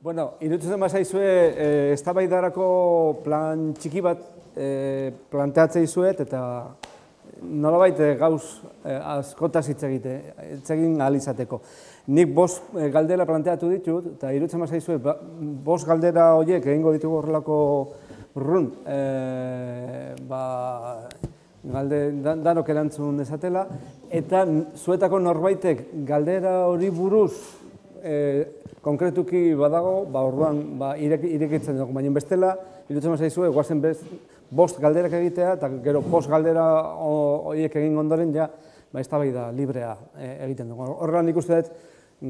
Bueno, irutzen den bazaizue, eh, ez plan txiki bat eh, planteatzea izuet, eta nolabait eh, gauz eh, askotaz hitz egite, hitz egin alizateko. Nik bost eh, galdera planteatu ditut, eta irutzen bazaizue, ba, bost galdera horiek egingo ditugu horrelako run, eh, ba, galde, dan, danok erantzun dezatela, eta zuetako norbaitek galdera hori buruz eh, konkretuki badago, ba, orduan ba, irekitzen dugu, baina bestela, irutzen mazaizu, eguazen best, bost galderak egitea, eta gero bost galdera horiek egin ondoren, ja, ba, ez da librea e, egiten dugu. Horrean nik uste dut,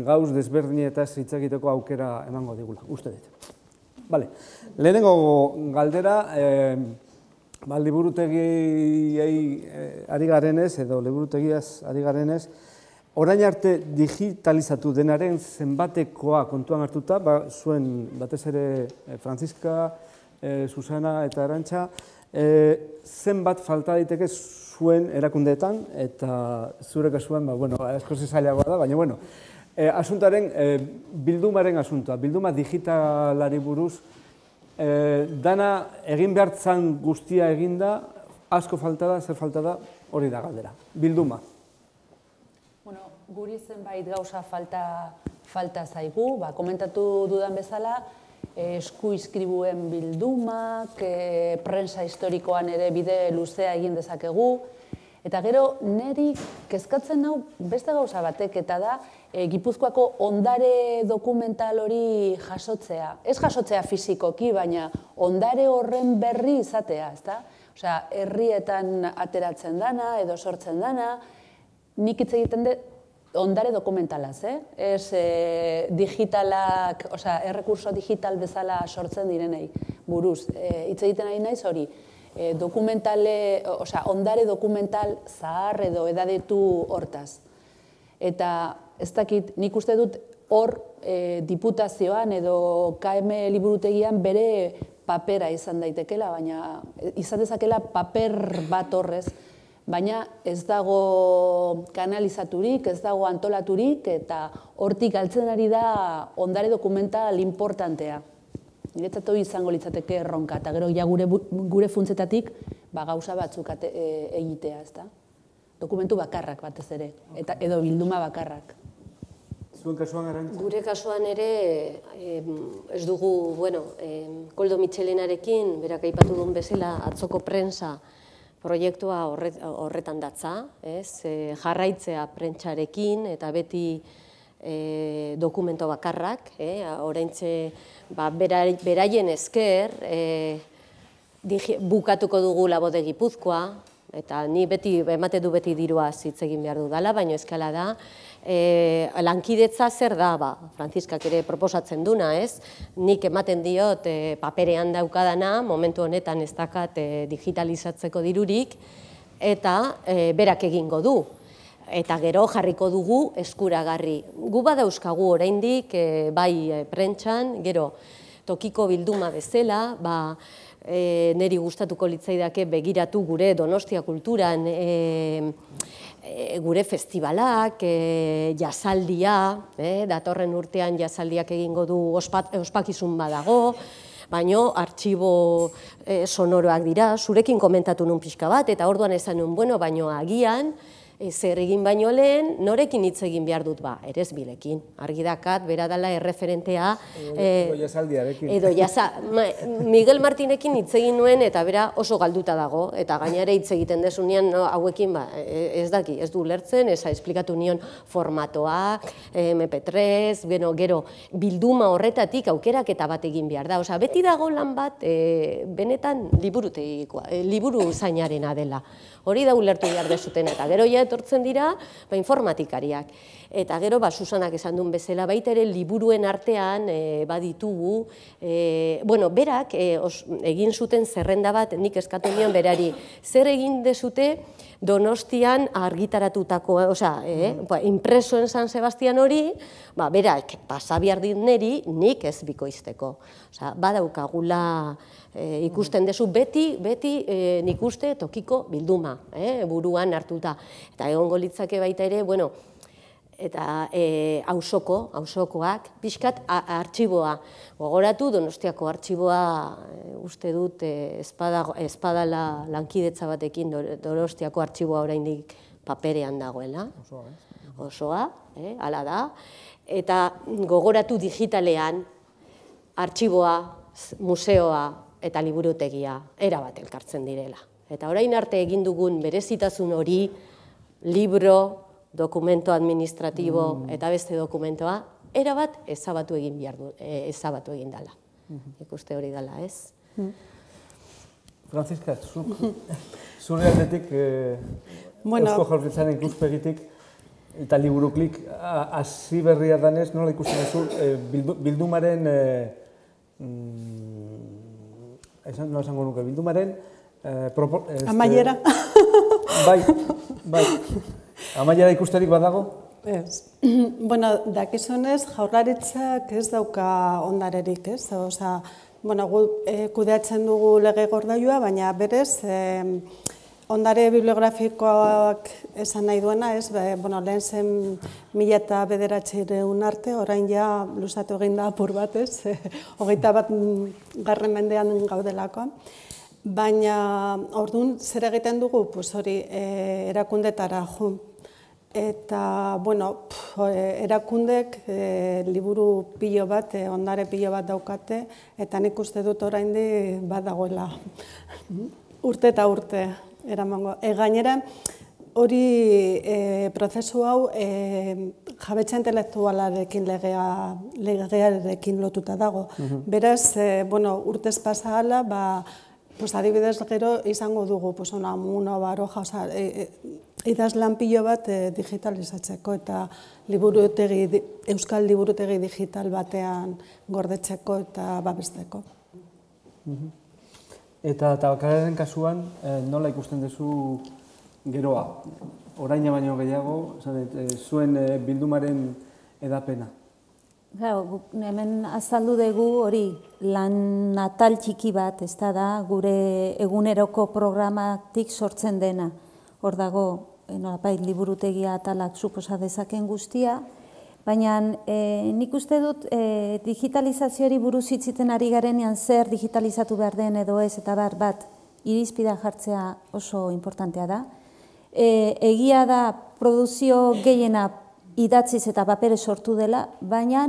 gauz desberdinetaz hitz egiteko aukera emango digula, uste dut. Vale. Lehenengo galdera, e, ba, liburutegiei e, ari garenez, edo liburutegiaz ari garenez, Orain arte digitalizatu denaren zenbatekoa kontuan hartuta, ba, zuen batez ere e, Franziska, e, Susana eta Arantxa, e, zenbat falta daiteke zuen erakundeetan, eta zure kasuan, ba, bueno, asko zailagoa da, baina, bueno, e, asuntaren, e, bildumaren asuntoa, bilduma digitalari buruz, e, dana egin behartzan guztia eginda, asko falta da, zer falta da, hori da galdera, bilduma guri zenbait gauza falta, falta zaigu, ba, komentatu dudan bezala, esku izkribuen bildumak, e, prensa historikoan ere bide luzea egin dezakegu, eta gero neri kezkatzen hau beste gauza batek eta da e, Gipuzkoako ondare dokumental hori jasotzea. Ez jasotzea fizikoki, baina ondare horren berri izatea, ezta? Osea, herrietan ateratzen dana edo sortzen dana, nik hitz egiten dut ondare dokumentalaz, eh? Ez e, digitalak, osea, errekurso digital bezala sortzen direnei buruz. E, hitz egiten ari naiz hori, e, dokumentale, osea, ondare dokumental zahar edo edadetu hortaz. Eta ez dakit, nik uste dut hor e, diputazioan edo KM liburutegian bere papera izan daitekela, baina izan dezakela paper bat horrez, baina ez dago kanalizaturik, ez dago antolaturik, eta hortik galtzen ari da ondare dokumental importantea. Niretzat hori izango litzateke erronka, eta gero ja gure, gure funtzetatik ba, gauza batzuk ate, e, egitea, ez da? Dokumentu bakarrak batez ere, eta edo bilduma bakarrak. Zuen kasuan garantza? Gure kasuan ere, ez dugu, bueno, Koldo Michelenarekin, berak aipatu duen bezala, atzoko prensa, proiektua horretan datza, ez? E, jarraitzea prentsarekin eta beti e, dokumento bakarrak, e, oraintze ba, beraien esker e, bukatuko dugu labode Gipuzkoa, eta ni beti emate du beti dirua hitz egin behar dudala, baina eskala da, e, lankidetza zer da, ba, Franziskak ere proposatzen duna, ez? Nik ematen diot e, paperean daukadana, momentu honetan ez dakat e, digitalizatzeko dirurik, eta e, berak egingo du. Eta gero jarriko dugu eskuragarri. Gu badauzkagu oraindik e, bai e, prentxan, gero tokiko bilduma bezala, ba, e, neri gustatuko litzaidake begiratu gure Donostia kulturan e, gure festivalak, e, jasaldia, e, datorren urtean jasaldiak egingo du ospat, ospakizun badago, baino artxibo e, sonoroak dira, zurekin komentatu nun pixka bat, eta orduan esan nun, bueno, baino agian, e, zer egin baino lehen, norekin hitz egin behar dut ba, ere ez bilekin. Argi dakat, bera dela erreferentea... Edo e, jasaldiarekin. Edo jasa, Miguel Martinekin hitz egin nuen eta bera oso galduta dago, eta gainera hitz egiten desunean no, hauekin ba, e, ez daki, ez du lertzen, ez esplikatu nion formatoa, MP3, bueno, gero, bilduma horretatik aukerak eta bat egin behar da. Osa, beti dago lan bat, e, benetan liburu, e, liburu zainarena dela. Hori da ulertu behar dezuten, eta gero ja etortzen dira ba, informatikariak. Eta gero, ba, Susanak esan duen bezala, baita ere liburuen artean e, baditugu, e, bueno, berak e, egin zuten zerrenda bat, nik eskatu nion berari, zer egin dezute Donostian argitaratutako, osea, e, ba, impresoen San Sebastian hori, ba, berak, pasabiar neri, nik ez bikoizteko. Osea, badaukagula e, ikusten dezu beti, beti e, nik uste tokiko bilduma, e, buruan hartuta. Eta egongo litzake baita ere, bueno, eta e, hausoko, hausokoak, pixkat artxiboa. Gogoratu, donostiako artxiboa e, uste dut e, espada, espadala lankidetza batekin donostiako artxiboa oraindik paperean dagoela. Osoa, eh? Osoa, eh, ala da. Eta gogoratu digitalean artxiboa, museoa eta liburutegia erabat elkartzen direla. Eta orain arte egin dugun berezitasun hori, libro, dokumento administratibo mm. eta beste dokumentoa, erabat ezabatu egin behar du, e, ezabatu egin dela. Mm Ikuste hori dela, ez? Mm. Franziska, zure aldetik, eh, bueno, Eusko Jaurritzaren ikuspegitik, eta liburuklik hasi berria danez, nola ikusten duzu, eh, bildumaren, eh, mm, esan, no esango nuke, bildumaren, eh, propo, este, Amaiera. Bai, bai. Amaiera ikusterik badago? Ez. bueno, dakizunez, jaurlaritzak ez dauka ondarerik, ez? Osa, bueno, gu, e, kudeatzen dugu lege gordailua, baina berez, e, ondare bibliografikoak esan nahi duena, ez? Be, bueno, lehen zen mila eta bederatxereun arte, orain ja luzatu egin da apur bat, ez? hogeita bat garren mendean gaudelako. Baina, orduan, zer egiten dugu, pues hori, e, erakundetara jo, Eta, bueno, e, erakundek e, liburu pilo bat, e, ondare pilo bat daukate, eta nik uste dut oraindi bat dagoela. urte eta urte, eramango. E, gainera, hori e, prozesu hau e, jabetza intelektualarekin legea, legearekin lotuta dago. Beraz, e, bueno, urtez pasa hala, ba, pues adibidez gero izango dugu, pues ona muno baroja, o e, e, idaz lanpilo bat e, digitalizatzeko eta liburutegi, euskal liburutegi digital batean gordetzeko eta babesteko. Mhm. Eta tabakararen kasuan, eh, nola ikusten duzu geroa? Oraina baino gehiago, eh, zuen bildumaren edapena? Gau, hemen azaldu dugu hori lan natal txiki bat, ez da, gure eguneroko programatik sortzen dena hor dago nolapait liburutegia atalak suposa dezaken guztia, baina e, nik uste dut e, digitalizazioari buruz hitziten ari garenean zer digitalizatu behar den edo ez eta bar bat irizpida jartzea oso importantea da. E, egia da produzio gehiena idatziz eta papere sortu dela, baina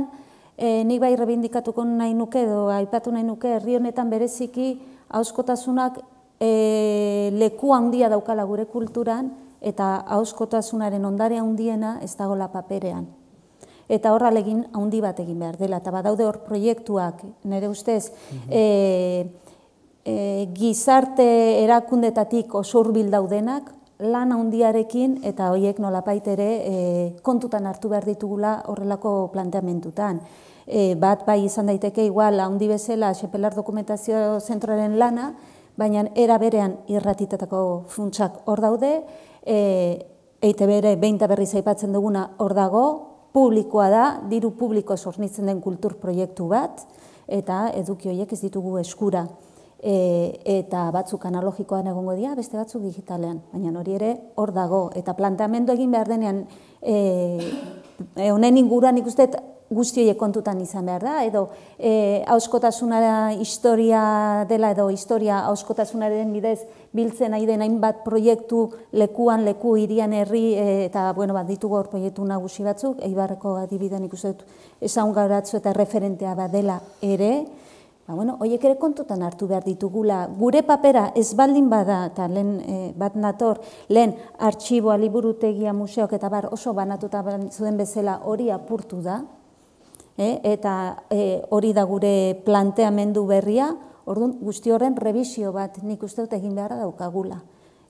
e, nik bai rebindikatuko nahi nuke edo aipatu nahi nuke herri honetan bereziki hauskotasunak e, leku handia daukala gure kulturan eta hauskotasunaren ondare handiena ez dagola paperean. Eta horra legin handi bat egin behar dela, eta badaude hor proiektuak, nire ustez, e, e, gizarte erakundetatik oso urbil daudenak, lan handiarekin eta horiek nolapait ere e, kontutan hartu behar ditugula horrelako planteamentutan. E, bat bai izan daiteke igual handi bezala Xepelar Dokumentazio Zentroaren lana, baina era berean irratitetako funtsak hor daude, e, eite bere behinta berri zaipatzen duguna hor dago, publikoa da, diru publiko sornitzen den kultur proiektu bat, eta eduki horiek ez ditugu eskura. E, eta batzuk analogikoan egongo dira, beste batzuk digitalean, baina hori ere hor dago. Eta planteamendu egin behar denean, e, e, honen inguruan guztioiek kontutan izan behar da, edo e, hauskotasunara historia dela, edo historia hauskotasunaren bidez biltzen nahi den hainbat proiektu lekuan, leku, irian, herri, e, eta bueno, bat ditugu hor proiektu nagusi batzuk, eibarreko adibiden ikusten esan gauratzu eta referentea bat dela ere, ba, bueno, oiek ere kontutan hartu behar ditugula. Gure papera ez baldin bada, eta lehen e, bat nator, lehen artxiboa, liburutegia, museok eta bar oso banatuta zuen bezala hori apurtu da, e, eta e, hori da gure planteamendu berria, orduan guzti horren revisio bat nik uste dut egin beharra daukagula.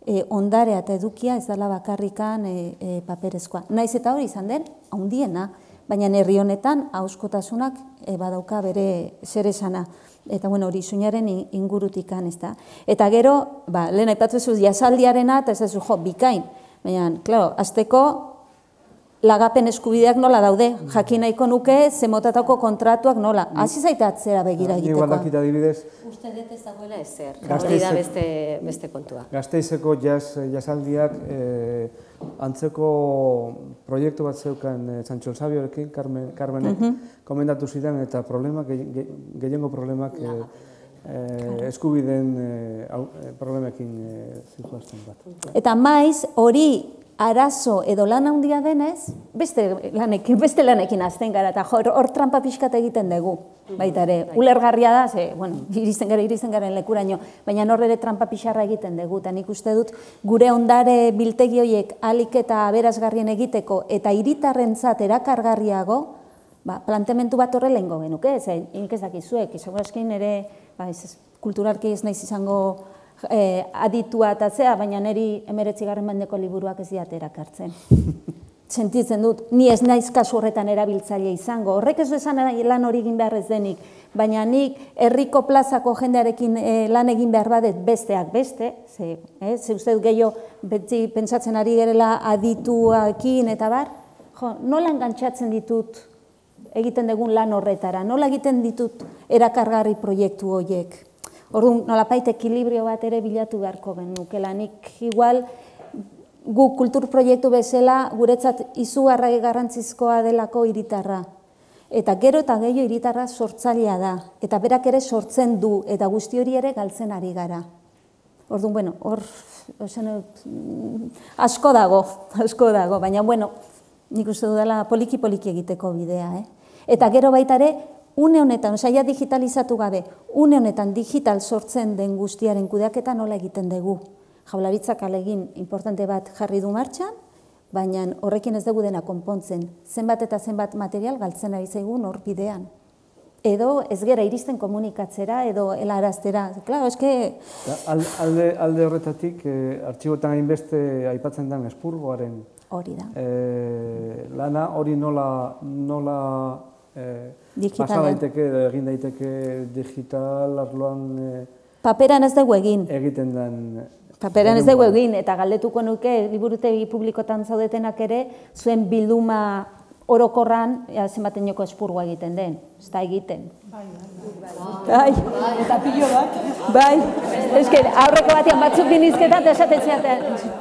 E, ondarea eta edukia ez dela bakarrikan e, e, paperezkoa. Naiz eta hori izan den, handiena, baina herri honetan hauskotasunak e, badauka bere zer esana. Eta bueno, hori suñaren ingurutikan, ez da. Eta gero, ba, lehen aipatu ez jasaldiarena, eta ez ez jo, bikain. Baina, klaro, azteko lagapen eskubideak nola daude, jakin nahiko nuke zemotatako kontratuak nola. Hasi zaite atzera begira Ni igual dakit egiteko. adibidez, Uste dut ez dagoela ezer, hori Gasteizek- da beste, beste kontua. Gasteizeko jazz, jasaldiak eh, antzeko proiektu bat zeukan eh, Santxon Sabiorekin, Carmen, Carmenek, komendatu zidan eta problemak, ge- ge- gehiengo problemak eh, eh, eskubideen eh, eh, problemekin eh, zijoazten bat. Eta maiz, hori arazo edo lan handia denez, beste lanekin, beste lanekin azten gara, eta hor, hor trampa pixkat egiten dugu. Baita ere, ulergarria da, ze, bueno, iristen gara, iristen garen lekuraino, baina hor ere trampa pixarra egiten dugu, eta nik uste dut gure ondare biltegi horiek alik eta aberazgarrien egiteko, eta hiritarrentzat erakargarriago, ba, planteamentu bat horrela ingo genuke, ze, nik ez dakizuek, izogazkin ere, ba, ez, kulturalki ez naiz izango eh, aditua eta zea, baina niri emeretzi garren mendeko liburuak ez diat erakartzen. Sentitzen dut, ni ez naiz kasu horretan erabiltzaile izango. Horrek ez esan lan hori egin behar ez denik, baina nik herriko plazako jendearekin eh, lan egin behar badet besteak beste, ze, eh, ze uste dut gehiago beti pentsatzen ari gerela adituakin eta bar, jo, nola engantzatzen ditut egiten dugun lan horretara, nola egiten ditut erakargarri proiektu horiek. Orduan, nolapait ekilibrio bat ere bilatu beharko genukela. Nik igual gu kultur proiektu bezala guretzat izugarrai garrantzizkoa delako hiritarra. Eta gero eta gehiago hiritarra sortzailea da. Eta berak ere sortzen du, eta guzti hori ere galtzen ari gara. Orduan, bueno, hor, mm, asko dago, asko dago, baina, bueno, nik uste dudala poliki-poliki egiteko bidea, eh? Eta gero baita ere, une honetan, osea, ja digitalizatu gabe, une honetan digital sortzen den guztiaren kudeaketa nola egiten dugu. Jaularitzak alegin importante bat jarri du martxan, baina horrekin ez dugu dena konpontzen. Zenbat eta zenbat material galtzen ari zaigun hor bidean. Edo ez gera iristen komunikatzera edo helaraztera. Claro, eske al- Alde, alde horretatik, eh, artxibotan hainbeste aipatzen den espurgoaren hori da. eh, lana, hori nola, nola eh, pasa daiteke, edo egin daiteke digital arloan eh, Paperan ez dugu egin. egiten den Paperan ez dugu egin, eta galdetuko nuke, liburutegi publikotan zaudetenak ere, zuen bilduma orokorran, ja, zenbaten joko espurgoa egiten den, ez da egiten. Bai, bai. Eta pilo bat. Bai, eske aurreko batean batzuk binizketan, eta esaten ziaten. Eh,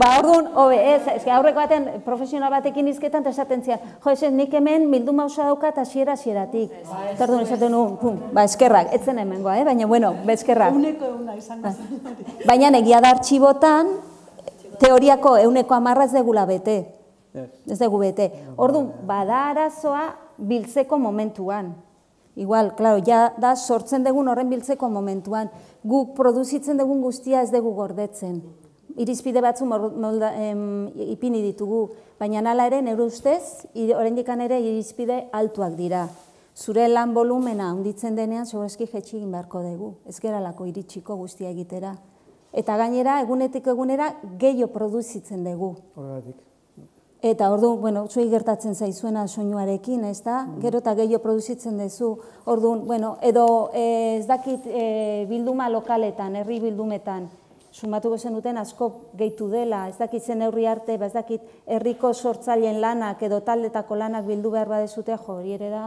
ba, orduan, hobe, ez, eske aurreko batean profesional batekin izketan, eta esaten zian, jo, ez, nik hemen bilduma osa daukat hasiera hasieratik. Eta orduan esaten nuen, pum, ba, eskerrak, etzen hemengoa, eh? baina, bueno, bezkerrak. Uneko euna izango zen. Baina egia da artxibotan, teoriako euneko amarra ez degula bete. Ez. Ez dugu bete. Orduan, bada arazoa biltzeko momentuan. Igual, claro, ja da sortzen dugun horren biltzeko momentuan. Guk produzitzen dugun guztia ez dugu gordetzen. Irizpide batzu molda, em, ipini ditugu, baina nala ere, neure ustez, ir- oraindikan ere irizpide altuak dira. Zure lan volumena handitzen denean, segurazki jetxi egin beharko dugu. Ez geralako iritsiko guztia egitera. Eta gainera, egunetik egunera, gehiago produzitzen dugu. horregatik. Eta ordu, bueno, zuei gertatzen zaizuena soinuarekin, ez da? Gero eta gehiago produzitzen duzu. Orduan, bueno, edo eh, ez dakit eh, bilduma lokaletan, herri bildumetan, sumatuko zenuten asko gehitu dela, ez dakit zen neurri arte, ba ez dakit herriko sortzaileen lanak edo taldetako lanak bildu behar badezute, jo, hori ere da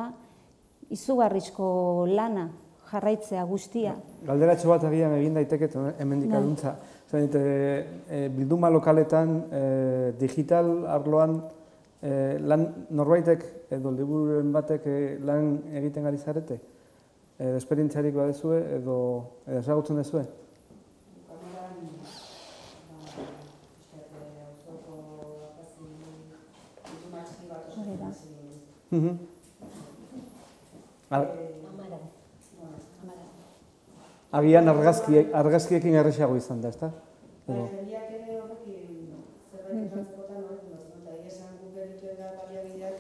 izugarrizko lana, jarraitzea guztia. Galderatxo bat agian egin daiteke hemendik Bai. aduntza. Zer, e, e, bilduma lokaletan e, digital arloan e, lan norbaitek edo libururen batek e, lan egiten ari zarete? Edo esperientziarik badezue edo edo ezagutzen dezue? Da. Mhm. Ar- Agian argazki, argazkiekin erresago izan da, ezta? Edo, Herriak ere horrekin zerbait ekartzekotan horrekin egia esan guk baliabideak,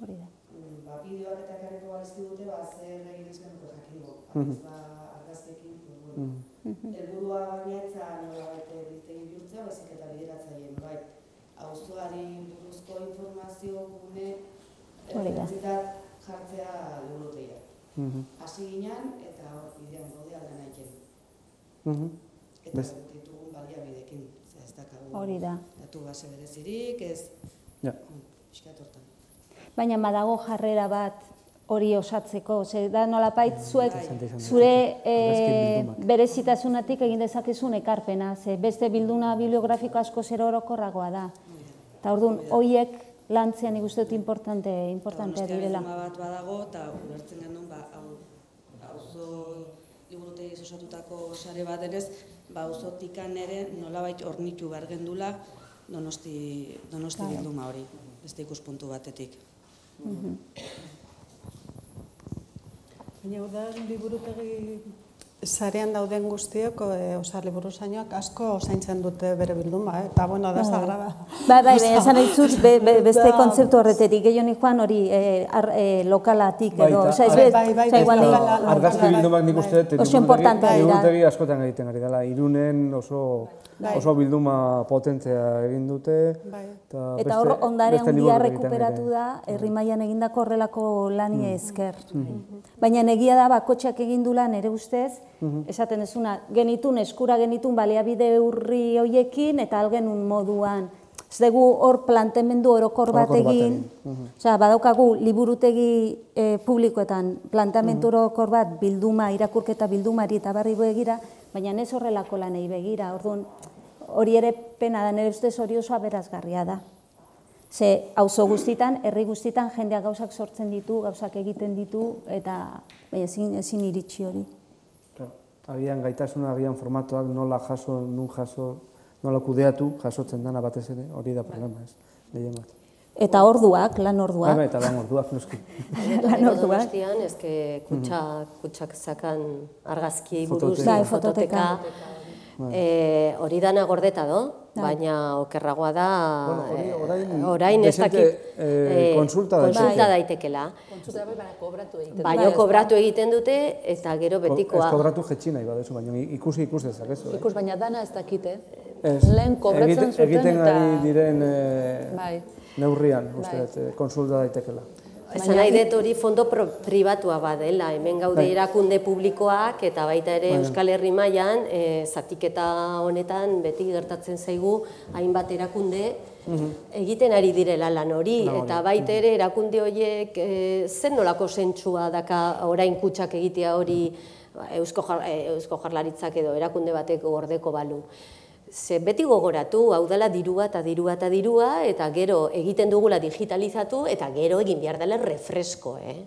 Hori da. mm, ba, bideoak eta ekarriko balezki dute, ba, zer egin ez genuko jakingo. Mhm. Ba, argazkekin, pues, bueno. Helburua baina etza nola baite biltegi bihurtzea, baizik eta bideratzaile, bai. Auzoari buruzko informazio gune da. erreferentziak jartzea liburutegia. mhm, Hasi ginen eta hor bidean gaude alda nahiken. mhm. Eta Bes- ditugun baliabidekin, ez dakagu Hori da. datu base berezirik, ez Ja. Piskat hortan. Baina badago jarrera bat hori osatzeko, ze da nolapait zuek zure e, berezitasunatik egin dezakezun ekarpena, ze beste bilduna bibliografiko asko zer orokorragoa da. Eta orduan, hoiek lantzean ikusten dut importante, importantea direla. bilduma bat badago, eta ulertzen genuen, ba, hau, auzo liburutegi osatutako sare bat denez, ba, auzotikan ere nolabait hornitu behar gendula donosti, donosti bilduma hori, beste ikuspuntu batetik. Baina udan liburutegi sarean dauden guztiok, e, oza, liburuzainoak asko zaintzen dute bere bilduma, eh? eta bueno, da sagrada. Bai, bai, bai, esan zut, be, be, beste kontzeptu horretetik, gehiago nik joan hori eh, ar, eh, lokalatik edo, osea, ez bai, bet, bai, bai, osea, igual bai, ni- bai, bai. Argazki bildumak nik uste dut, Oso importantea dira. liburutegi askotan egiten ari dela. Irunen oso, oso bilduma potentzia egin dute. Bai. Eta, Eta hor beste- ondare beste handia rekuperatu da, herri mailan egindako horrelako lani esker. Baina egia da bakotxak egin du lan ere ustez, esaten dezuna, genitun, eskura genitun baliabide urri hoiekin eta algenun moduan. Ez dugu hor plantemendu orokor bat Orokor bat egin, Osea, badaukagu liburutegi e, publikoetan planteamendu orokor bat bilduma, irakurketa bildumari eta barri begira, baina ez horrelako lanei begira. Orduan, hori ere pena da, nire ustez hori oso aberazgarria da. Ze auzo guztitan, herri guztitan jendeak gauzak sortzen ditu, gauzak egiten ditu, eta baina ezin, ezin iritsi hori. Agian gaitasuna, agian formatuak nola jaso, nun jaso, nola kudeatu, jasotzen dana batez ere, hori da problema, ez, lehien bat. Eta orduak, lan Bai, orduak. bai, eta lan orduak noski. Lan Donostian, eske kutsa, kutsak zakan argazki buruz, Fototeka. Bai, fototeka. Eh, hori dana gordeta do, baina okerragoa da, Bueno, hori eh, orain orain ez dakit, eh, kontsulta daiteke. kontsulta daitekela. Kontsulta bai, baina kobratu egiten. Baina kobratu egiten dute, eta gero betikoa. Ez kobratu jetxi nahi badezu, baina ikusi ikus dezakezu. Eh? Ikus, baina dana ez dakite. Ez, Lehen kobratzen egiten, zuten egiten eta... ari diren eh, Bai. neurrian, uste dut, eh, kontsulta daitekela. Esan nahi dut hori fondo pribatua badela, hemen gaude erakunde publikoak eta baita ere Euskal Herri mailan e, zatiketa honetan beti gertatzen zaigu hainbat erakunde egiten ari direla lan hori. Eta baita ere erakunde horiek e, zer nolako zentsua daka orain kutsak egitea hori ba, Eusko, Jar, e, Eusko Jarlaritzak edo erakunde batek gordeko balu. Ze beti gogoratu, hau dela dirua eta dirua eta dirua, eta gero egiten dugula digitalizatu, eta gero egin behar dela refresko, eh?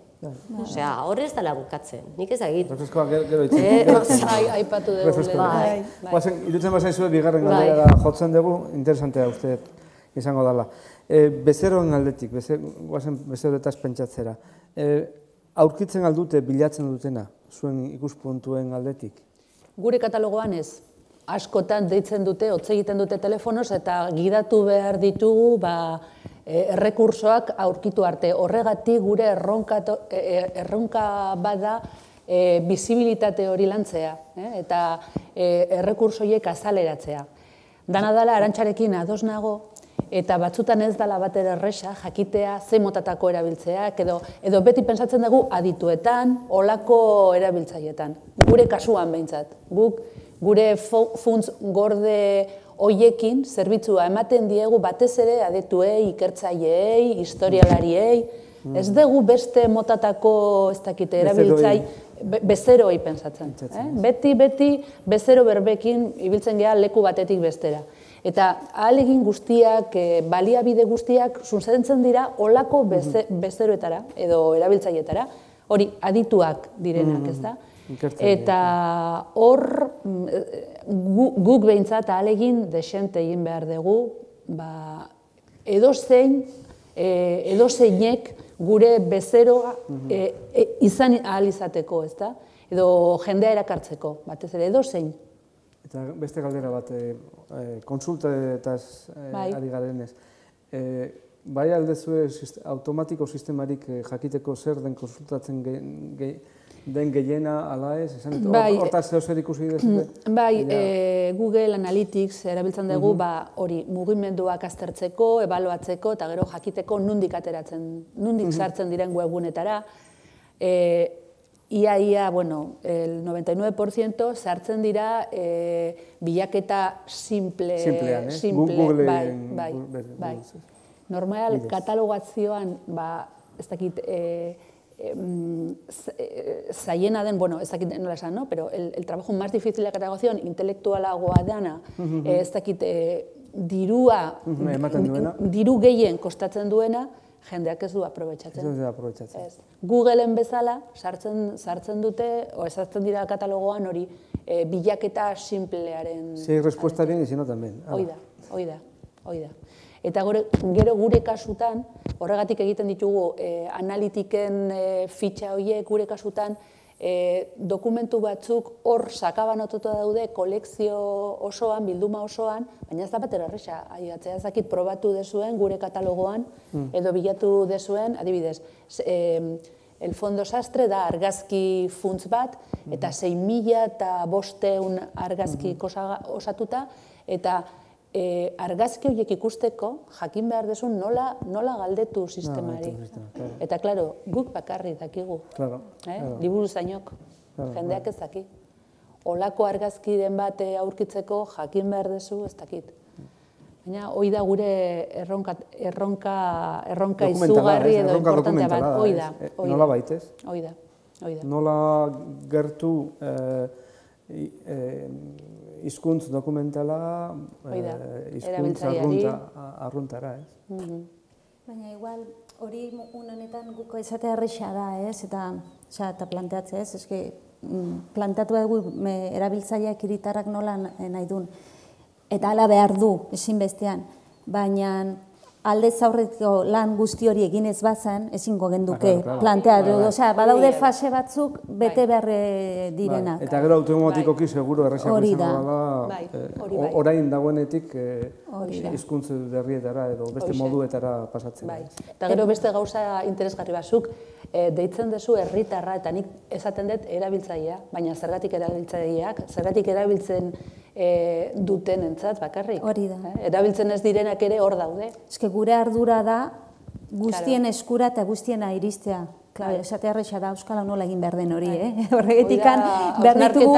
Osea, hor ez dela bukatzen, nik ez egit. Refreskoa gero, gero. Eh, aipatu dugu. Refresko. Bai. Guazen, irutzen bazaizue bigarren Bai. galdera jotzen dugu, interesantea uste izango dela. E, bezeroen aldetik, beze, guazen bezeroetaz pentsatzera. E, aurkitzen aldute bilatzen dutena, zuen ikuspuntuen aldetik? Gure katalogoan ez. Askotan deitzen dute, hotz egiten dute telefonoz eta gidatu behar ditugu ba, e, errekursoak aurkitu arte. Horregatik gure erronka, e, e, erronka bada e, bizibilitate hori lantzea eh? eta e, errekursoiek azaleratzea. Dana dala arantxarekin ados nago, eta batzutan ez dala bat ere erresa, jakitea ze motatako erabiltzeak, edo, edo beti pensatzen dugu adituetan, olako erabiltzaietan. Gure kasuan behintzat. Guk gure funtz gorde hoiekin zerbitzua ematen diegu batez ere adituei, ikertzaileei, historialariei, ez dugu beste motatako ez dakite erabiltzai be- bezeroi pentsatzen. Eh? Beti, beti bezero berbekin ibiltzen gea leku batetik bestera. Eta ahalegin guztiak, eh, baliabide guztiak zuzentzen dira olako beze, bezeroetara edo erabiltzaietara, hori adituak direnak, ez da? Eta hor mm, eh, gu- guk behintzat ahalegin desente egin behar dugu, ba, edozein, eh, edozeinek gure bezeroa eh, eh, izan ahal izateko, ez da? Edo jendea erakartzeko, batez ere, edozein. Eta beste galdera bat, e, e, konsultetaz e, Bai. ari garenez. E, bai aldezue automatiko sistemarik e, jakiteko zer den konsultatzen ge, ge, den gehiena ala ez? Esan, dut, Bai. Hortaz zeo zer ikusi dezute? Bai, e, Google Analytics erabiltzen dugu, ba, hori, mugimenduak aztertzeko, ebaluatzeko, eta gero jakiteko nundik ateratzen, nundik sartzen diren webgunetara. E, ia, ia, bueno, el 99% sartzen dira e, bilaketa simple, Simplean, eh? simple, bai, bai, ber- bai. buruz, ez. Normal, katalogazioan, ba, ez dakit, e, zaiena den, bueno, ez dakit nola esan, no? pero el, el trabajo más difícil de catalogación intelektualagoa dana, ez dakit, e, dirua, ematen duena. diru gehien kostatzen duena, jendeak ez du aprobetsatzen. Ez du aprobetsatzen. Ez. Googleen bezala, sartzen, sartzen dute, o ezartzen dira katalogoan hori, e, bilaketa simplearen... Si hay respuesta bien y si no también. Hoi da, hoi da, hoi da. Eta gore, gero gure kasutan, horregatik egiten ditugu e, analitiken e, fitxa horiek gure kasutan, e, dokumentu batzuk hor sakabanotuta daude kolekzio osoan, bilduma osoan, baina ez da bat erarrisa, aiatzea ezakit probatu dezuen gure katalogoan, mm. edo bilatu dezuen, adibidez, e, el fondo sastre da argazki funtz bat, eta 6.000 eta bosteun argazki mm-hmm. osatuta, eta e, argazki horiek ikusteko jakin behar dezu nola, nola galdetu sistemari. Eta, klaro, guk bakarri dakigu. Claro, eh? Liburu zainok, jendeak ez daki. Olako argazki den bat aurkitzeko jakin behar dezu ez dakit. Baina, hoi da gure erronka, erronka, erronka izugarri edo importantea bat. Hoi da, eh, Nola baitez? Hoi da, hoi da. Nola gertu eh, eh, izkuntz dokumentala eh, izkuntz arruntara, ez? Mm Baina igual hori un honetan guko esatea erresa da, ez? Eta, oza, eta planteatzea, ez? Eske, mm, planteatu dugu erabiltzaileak iritarrak nola nahi duen. Eta ala behar du, ezinbestean. Baina alde zaurreko lan guzti hori egin ez bazan, ezingo genduke ah, plantea. Bai, bai. Osea, badaude fase batzuk bete bai. behar direnak. Eta gero automatikoki seguro errexako izango da, eh, orain dagoenetik eh, hizkuntz berrietara edo beste moduetara pasatzen. Bai. Eta gero beste gauza interesgarri bazuk, e, deitzen duzu herritarra eta nik esaten dut erabiltzailea, baina zergatik erabiltzaileak, zergatik erabiltzen e, duten entzat bakarrik. Hori da. Eh? Erabiltzen ez direnak ere hor daude. Eske gure ardura da guztien eskura eta guztiena iristea. Claro, esate arresa da Euskal nola egin behar den hori, bai. eh? Horregetik behar ditugu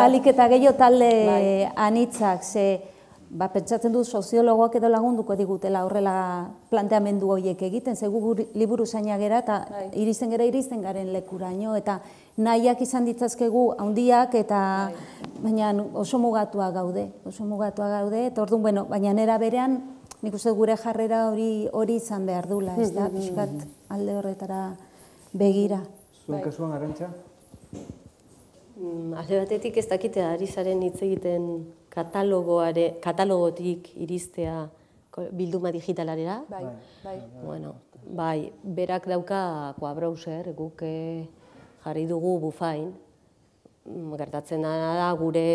alik eta gehiago talde bai. anitzak, ze ba, pentsatzen du soziologoak edo lagunduko digutela horrela planteamendu horiek egiten, ze gu liburu zaina gera eta bai. iristen gera iristen garen lekuraino, eta nahiak izan ditzazkegu handiak eta bai. baina oso mugatua gaude, oso mugatua gaude, eta orduan, bueno, baina nera berean, nik uste gure jarrera hori hori izan behar dula, ez da, piskat alde horretara begira. Zuen bai. kasuan, Arantxa? Mm, alde batetik ez dakite ari zaren hitz egiten katalogoare, katalogotik iristea bilduma digitalarera. Bai, bai. Bueno, bai, berak dauka koa browser, guk jarri dugu bufain, mm, gertatzen da gure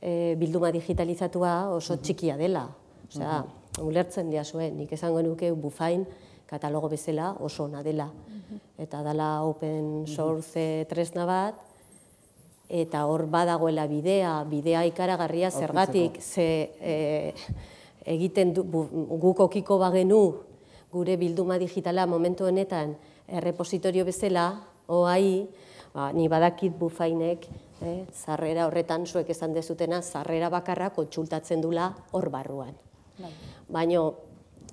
e, bilduma digitalizatua oso txikia dela. Osea, ulertzen dia zuen, nik esango nuke bufain katalogo bezala oso ona dela. Eta dela open source tresna bat, eta hor badagoela bidea, bidea ikaragarria zergatik, ze e, egiten du, guk okiko bagenu gure bilduma digitala momentu honetan errepositorio bezala, oai, ba, ni badakit bufainek, eh, zarrera horretan zuek esan dezutena, zarrera bakarra kontsultatzen dula hor barruan. Bai. Baina,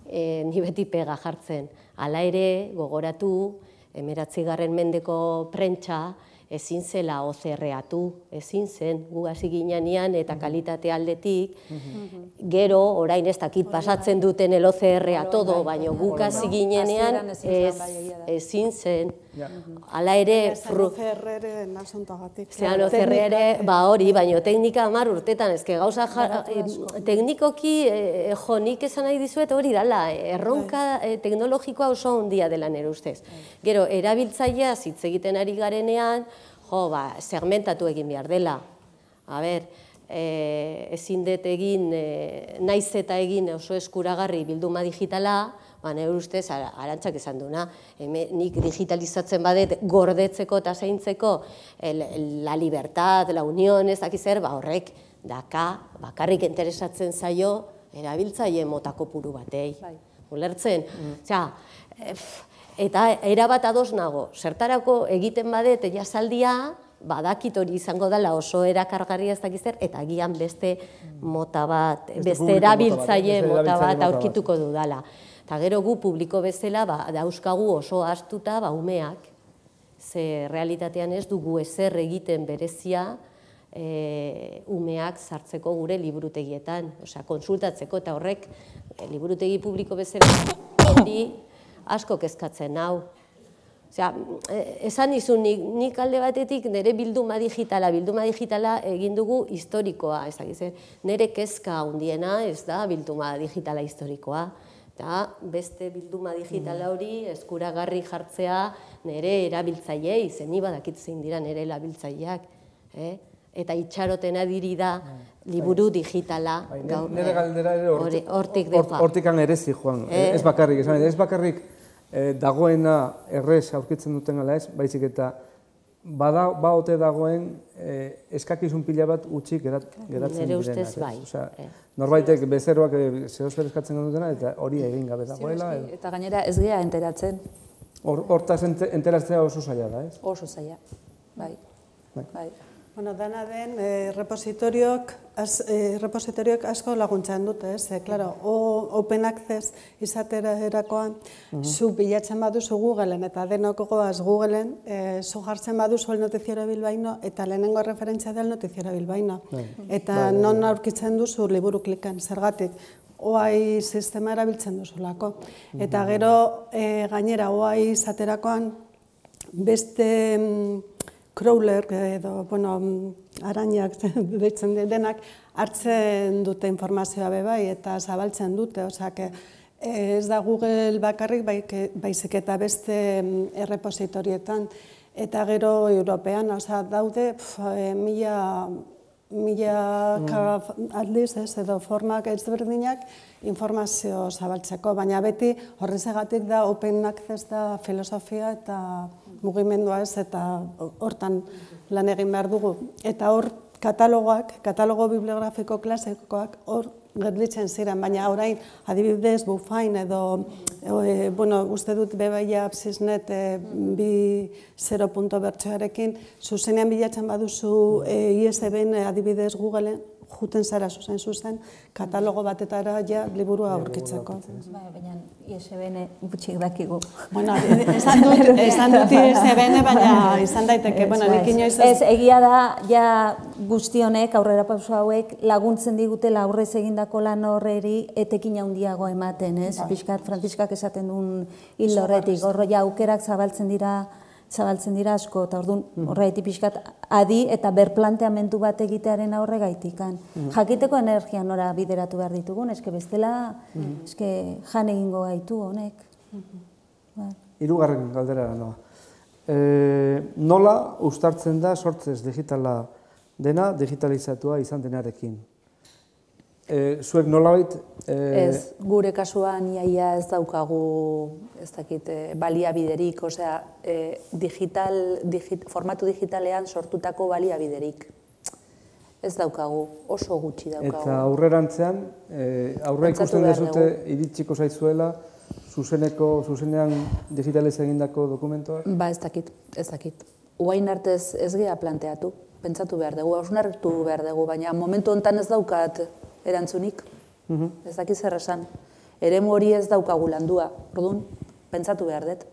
e, ni beti pega jartzen, hala ere, gogoratu, emeratzi garren mendeko prentsa, ezin zela ozerreatu, ezin zen, gu hasi ginean eta mhm. kalitate aldetik, mhm. gero, orain ez dakit pasatzen duten el OCR-a todo, bai. baina guk hasi ginean ezin zen, Hala ere... Zean OCR-ere nasontagatik. Zean OCR-ere, ba hori, baina teknika amar urtetan, ezke gauza eh, teknikoki, eh, jo, nik esan nahi dizuet hori dala, erronka bai. eh, teknologikoa oso ondia dela nire ustez. Bai. Gero, erabiltzailea hitz egiten ari garenean, jo, ba, segmentatu egin behar dela. A ber, e, ezin dut egin, e, naiz eta egin oso eskuragarri bilduma digitala, ba, nire ustez, arantzak esan duna, nik digitalizatzen badet gordetzeko eta zeintzeko la libertad, la unión, ez dakiz zer, ba, horrek, daka, bakarrik interesatzen zaio, erabiltzaile motako puru batei. Bai. Ulertzen? Mm. eta erabat ados nago, zertarako egiten badet jasaldia, badakit hori izango dela oso erakargarria ez dakiz zer, eta agian beste mota bat, beste publiko mota bat, erabiltzaile beste mota erabiltzaile bat mota bat. aurkituko dudala. Eta gero gu publiko bezala ba, dauzkagu oso astuta ba, umeak, ze realitatean ez dugu ezer egiten berezia e, umeak sartzeko gure liburutegietan, osea, konsultatzeko eta horrek e, liburutegi publiko bezala hori asko kezkatzen hau. Osea, e, esan nizu, nik, nik alde batetik nire bilduma digitala, bilduma digitala egin dugu historikoa, ez eh? nire kezka handiena ez da bilduma digitala historikoa. Eta beste bilduma digitala hori eskuragarri jartzea nire erabiltzaileei, zen ni badakit zein dira nire erabiltzaileak. Eh? Eta itxarotena diri da liburu digitala. Bai, gaur- nire galdera ere hortik, hortik hort- doa. hortikan erezi, Juan. Eh. Ez bakarrik, esan, ez bakarrik eh, dagoena errez aurkitzen duten gala ez, baizik eta bada, ba ote dagoen eh, eskakizun pila bat utxik gerat, geratzen Nire direnak. ustez ez? bai, Osea, eh. Norbaitek bezeroak eh, zehoz eskatzen dutena eta hori egin gabe dagoela. edo- Eta gainera ez gea enteratzen Hor, hortaz ente- enteratzea oso zaila da, ez? oso zaila. Bai. Bai. Bai. Bueno, dana den, eh, repositoriok, az, eh, repositoriok asko laguntzen dute, ez? Eh, claro, o, open access izatera erakoan, zu bilatzen baduzu Googleen eta denok goaz Googleen, eh, zu jartzen baduzu el noticiero bilbaino eta lehenengo referentzia da el noticiero bilbaino. Eta non aurkitzen duzu liburu klikan, zergatik, oai sistema erabiltzen duzulako. Eta gero, eh, gainera, oai izaterakoan, beste mm, crawler edo, bueno, mm, arainak deitzen denak, hartzen dute informazioa be bai eta zabaltzen dute, que eh, ez da Google bakarrik baik- baizik eta beste mm, errepositorietan eta gero European, osea daude pf, eh, mila mila mm. aldiz, ez, edo formak ezberdinak informazio zabaltzeko, baina beti horrezegatik da open access da filosofia eta mugimendua ez, eta hortan lan egin behar dugu. Eta hor katalogoak, katalogo bibliografiko klasikoak hor gelditzen ziren, baina orain adibidez bufain edo e, bueno, uste dut bebaia absisnet e, bi 0 punto bertsoarekin zuzenean bilatzen baduzu e, ISBN adibidez Googleen juten zara zuzen zuzen katalogo batetara ja liburua aurkitzeko. Bai, baina ISBN gutxik dakigu. Bueno, esan dut, esan dut ISBN, baina izan daiteke, bueno, nik inoiz Ez, egia da, ja guzti honek, aurrera pauso hauek, laguntzen digutela aurrez egindako lan horreri etekin handiago ematen, ez? Piskat, Franziskak esaten duen hil horretik, horro ja aukerak zabaltzen dira, zabaltzen dira asko, eta orduan horregatik pixkat adi eta berplanteamendu bat egitearen aurregaitikan. Jakiteko energia nora bideratu behar ditugun, eske bestela, eske jan egingo gaitu honek. Bai. Hirugarren galdera noa. E, nola ustartzen da sortzez digitala dena digitalizatua izan denarekin? E, zuek nolabait... E, Ez, gure kasuan iaia ez daukagu, ez dakit, eh, baliabiderik, osea, eh, digital, digit, formatu digitalean sortutako baliabiderik. Ez daukagu, oso gutxi daukagu. Eta aurrerantzean, e, aurre ikusten dezute iritsiko zaizuela, zuzeneko, zuzenean digitalez egindako dokumentoak? Ba, ez dakit, ez dakit. Uain arte ez, ez gea planteatu, pentsatu behar dugu, hausnartu behar dugu, baina momentu hontan ez daukat erantzunik. Ez dakit zer esan. Eremu hori ez daukagu landua, orduan, pentsatu behar dut.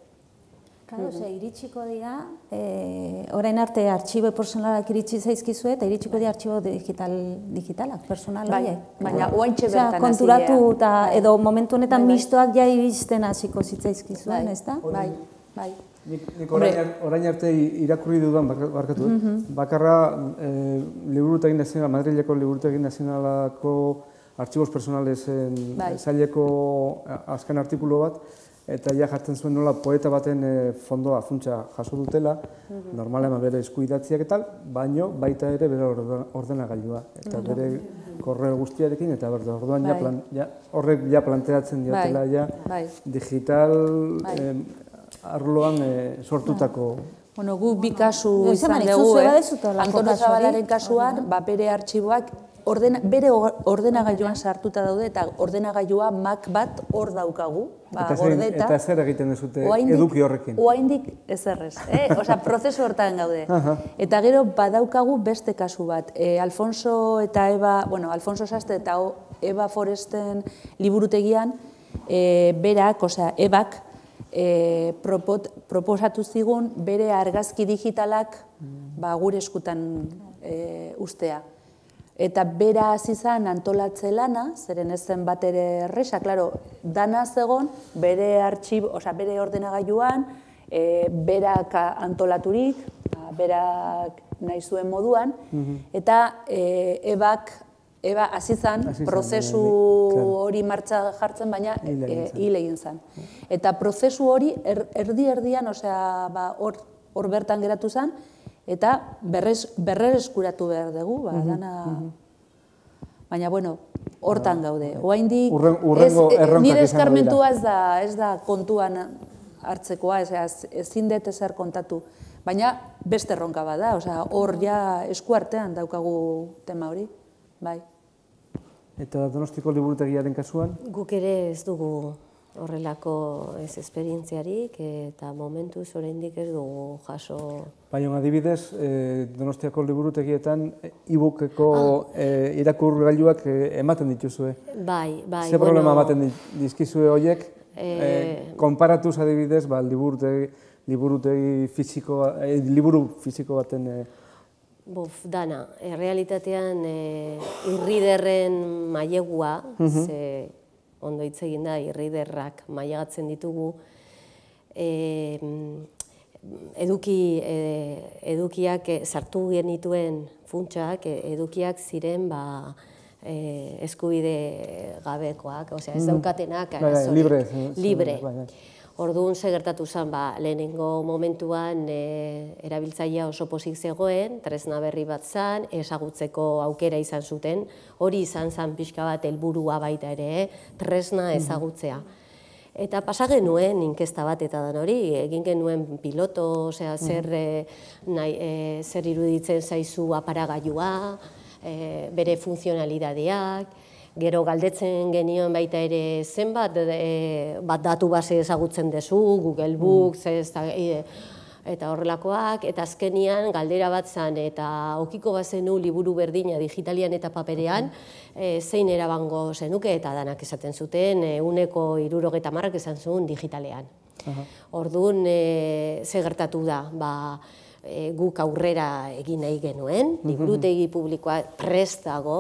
Claro, ze iritsiko dira, eh, orain arte artxibo personalak iritsi zaizkizue eta iritsiko dira artxibo digital, digitalak, personal Bai, horiek. baina oaintxe bertan hasi konturatu eta Bai. edo momentu honetan Bai, bai. mistoak ja iristen hasiko zitzaizkizuen, Bai, ez da? bai, bai. Nik, nik orain, orain arte irakurri dudan, barka- barkatu, eh? bakarra e, liburutegi nazionala, Madrileko liburutegi nazionalako artxibos personalesen Bai. zaileko a- azken artikulu bat, eta ja jartzen zuen nola poeta baten e, fondoa funtsa jaso dutela, normalean bere eskuidatziak eta tal, baino baita ere bere orde- ordenagailua, eta bere korreo guztiarekin, eta berde, orduan ja, Bai. plan, ja, horrek ja planteatzen diotela ja bai. digital Bai. em, arloan eh, sortutako Bueno, gu bi kasu izan dugu, eh? Antonio. Zabalaren kasuan, ba, bere artxiboak ordena, bere or- ordenagailuan sartuta daude eta ordenagailua Mac bat hor daukagu, ba, Eta zer- gordeta. eta zer egiten duzute eduki horrekin? Oraindik ezer ez, eh? Osea, prozesu hortan gaude. Eta gero badaukagu beste kasu bat. E, Alfonso eta Eba, bueno, Alfonso Saste eta O- Eba Foresten liburutegian, e, berak, osea, Ebak, e, propot, proposatu zigun bere argazki digitalak ba, gure eskutan e, ustea. Eta bera hasi zen antolatze lana, zeren ez zen bat ere erresa, klaro, dana zegon bere artxib, osea, bere ordenagailuan, e, berak antolaturik, berak nahi zuen moduan, eta e, ebak, eba hasi prozesu claro. hori martxa jartzen, baina Hil egin zen. Eta prozesu hori er, erdi-erdian, osea, ba, hor, hor bertan geratu zen, eta berrez, berrereskuratu behar dugu, ba, dana... Baina, bueno, hortan gaude. Oaindik, Urren- urrengo ez- erronkak nire eskarmentua ez da, ez da kontuan hartzekoa, ez, ez, ezin dut ezer kontatu. Baina beste erronka bada, osea, hor ja eskuartean daukagu tema hori, bai. Eta Donostiko liburutegiaren kasuan, Guk ere ez dugu horrelako ez esperientziarik eta momentuz oraindik ez dugu jaso. Baina adibidez, eh, Donostiako liburutegietan e, e-bookeko eh, irakurgailuak ematen dituzue. Bai, bai, Ze problema ematen di- dizkizue horiek, Eh, eh, konparatuz adibidez, ba, liburutegi, liburutegi fisiko, eh, liburu fisiko baten eh, Bof, dana, e, realitatean e, irriderren mailegua, ze ondo hitz egin da, irriderrak mailegatzen ditugu, e, eduki, e, edukiak e, sartu genituen funtsak, e, edukiak ziren ba, e, eskubide gabekoak, osea ez daukatenak Bai, bai, arazorik. libre, eh, libre. Orduan ze gertatu zen, ba, lehenengo momentuan e, erabiltzailea oso pozik zegoen, tresna berri bat zen, ezagutzeko aukera izan zuten, hori izan zen pixka bat helburua baita ere, eh, tresna ezagutzea. Eta pasa genuen inkesta bat eta dan hori, egin genuen piloto, osea, zer, e, nahi, e, zer iruditzen zaizu aparagailua, e, bere funtzionalidadeak, Gero galdetzen genion baita ere zenbat e, bat datu base ezagutzen duzu, Google Books, ez da, e, eta horrelakoak, eta azkenian galdera bat zan, eta okiko bazenu liburu berdina digitalian eta paperean, e, zein erabango zenuke, eta danak esaten zuten, e, uneko irurogeta marrak esan zuen digitalean. Orduan, e, ze gertatu da, ba, e, guk aurrera egin nahi genuen, liburutegi publikoa prest dago,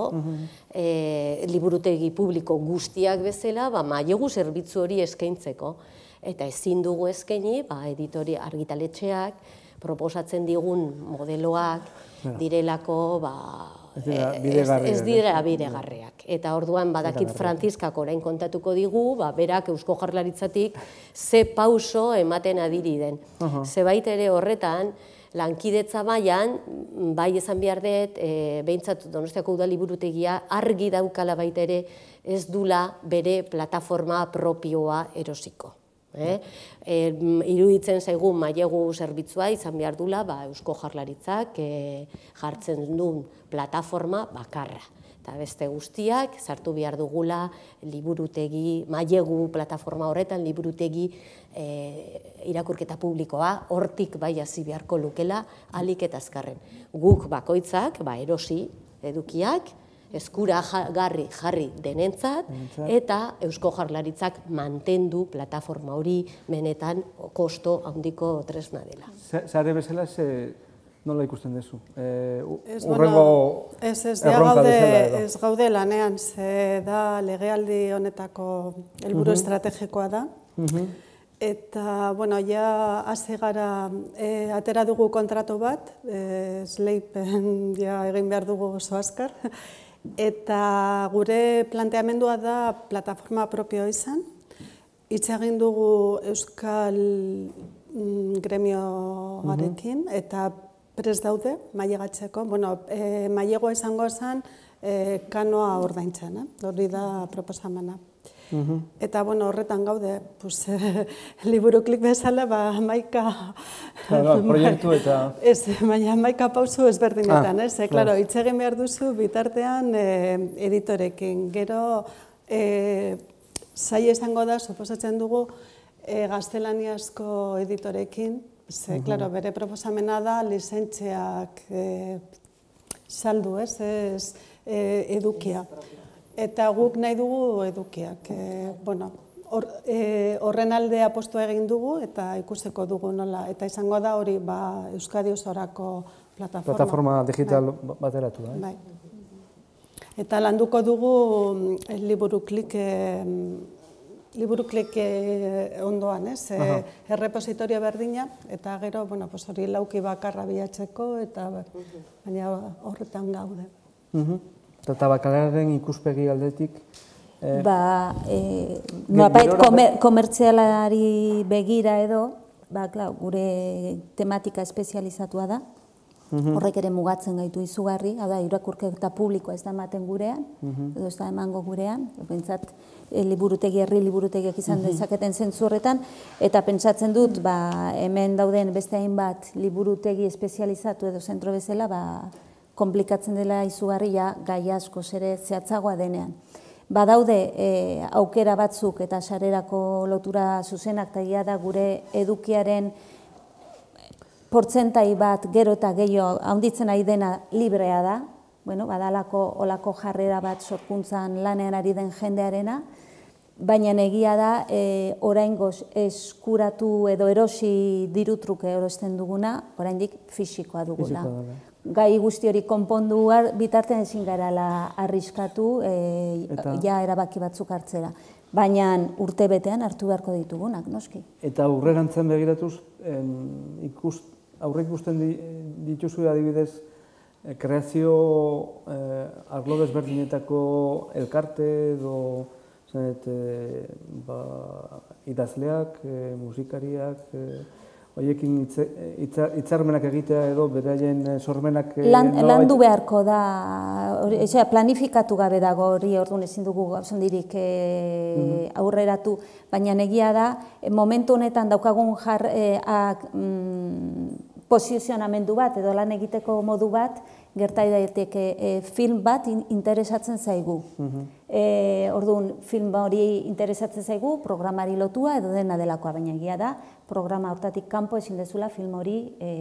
e, liburutegi publiko guztiak bezala, ba, mailegu zerbitzu hori eskaintzeko. Eta ezin dugu eskaini, ba, editori argitaletxeak, proposatzen digun modeloak direlako, ba, Ez dira eh, bidegarriak, ez dira bidegarriak. Eta orduan badakit Frantziskak orain kontatuko digu, ba, berak Eusko Jarlaritzatik ze pauso ematen adiri den. Zebait ere horretan, lankidetza mailan bai esan behar dut, e, behintzat Donostiako udaliburutegia argi daukala baita ere ez dula bere plataforma propioa erosiko. Eh? E, iruditzen zaigu mailegu zerbitzua izan behar dula ba, Eusko Jarlaritzak e, jartzen duen plataforma bakarra. Eta beste guztiak, sartu behar dugula liburutegi, mailegu plataforma horretan liburutegi e, irakurketa publikoa, hortik bai hasi beharko lukela, alik eta azkarren. Guk bakoitzak, ba, erosi edukiak, eskura garri jarri denentzat, eta Eusko Jarlaritzak mantendu plataforma hori benetan kosto handiko tresna dela. Sare bezala ze nola ikusten duzu? E, Ez, urrengo bueno, ez, ez, erronka gaude, ez gaude lanean, ze da legealdi honetako helburu estrategikoa da. Eta, bueno, ja hasi gara, e, atera dugu kontratu bat, e, sleipen ja egin behar dugu oso azkar. Eta gure planteamendua da plataforma propio izan. Hitz egin dugu Euskal mm, gremioarekin eta prest daude mailegatzeko. Bueno, e, mailegoa izango zen e, kanoa ordaintzen, eh? hori da proposamena. Eta, bueno, horretan gaude, pues, liburu klik bezala, ba, maika... Claro, proiektu eta... Ez, baina maika pausu ezberdinetan, Ah, ez? Eh, claro. Hitz egin behar duzu bitartean eh, editorekin. Gero, eh, zai esango da, suposatzen dugu, eh, gaztelaniazko editorekin, ze, claro, bere proposamena da lizentziak eh, saldu, ez, ez eh, edukia. Eta guk nahi dugu edukiak. Eh, bueno, hor, eh, horren alde apostua egin dugu eta ikusiko dugu nola. Eta izango da hori ba, Euskadi osorako plataforma. Plataforma digital bateratu, eh? Bai. Eta landuko dugu mm, liburu klik eh, liburu klik eh, ondoan, ez? Eh, errepositorio berdina eta gero, bueno, pues hori lauki bakarra bilatzeko eta baina horretan gaude. Mhm. Eta bakarraren ikuspegi aldetik, eh, Ba, e, nolabait gerora- komer, komertzialari begira edo, ba, klar, gure tematika espezializatua da. Horrek ere mugatzen gaitu izugarri, hau da, irakurketa publikoa ez da ematen gurean, edo ez da emango gurean, bentsat e, liburutegi, herri liburutegiak izan dezaketen zentzu horretan, eta pentsatzen dut, ba, hemen dauden beste hainbat liburutegi espezializatu edo zentro bezala, ba, komplikatzen dela izugarria gai asko ere zehatzagoa denean. Badaude e, aukera batzuk eta sarerako lotura zuzenak eta da gure edukiaren portzentai bat gero eta gehiago handitzen ari dena librea da, bueno, badalako olako jarrera bat sorkuntzan lanean ari den jendearena, baina egia da e, oraingoz eskuratu edo erosi dirutruke erosten duguna, oraindik fisikoa dugula. Fisikoa. Gai guzti hori konpondu bitartean ezin garala arriskatu e, Eta- ja erabaki batzuk hartzera. Baina urte betean hartu beharko ditugunak, noski. Eta aurrerantzen begiratuz, em, ikus, aurre ikusten di, dituzu adibidez, eh, kreazio eh, arlo desberdinetako elkarte edo zanet, eh, ba, idazleak, eh, musikariak, eh, hoiekin hitzarmenak egitea edo beraien eh, sormenak... eh, Lan, nolabait- landu beharko da, hori, osea, planifikatu gabe dago hori, orduan ezin dugu gauzondirik e, aurreratu, baina egia da, momentu honetan daukagun jar, e, ak, mm, posizionamendu bat edo lan egiteko modu bat, gerta daiteke e, film bat in- interesatzen zaigu. E, orduan, film hori interesatzen zaigu, programari lotua edo dena delakoa, baina egia da, programa hortatik kanpo ezin dezula film hori e,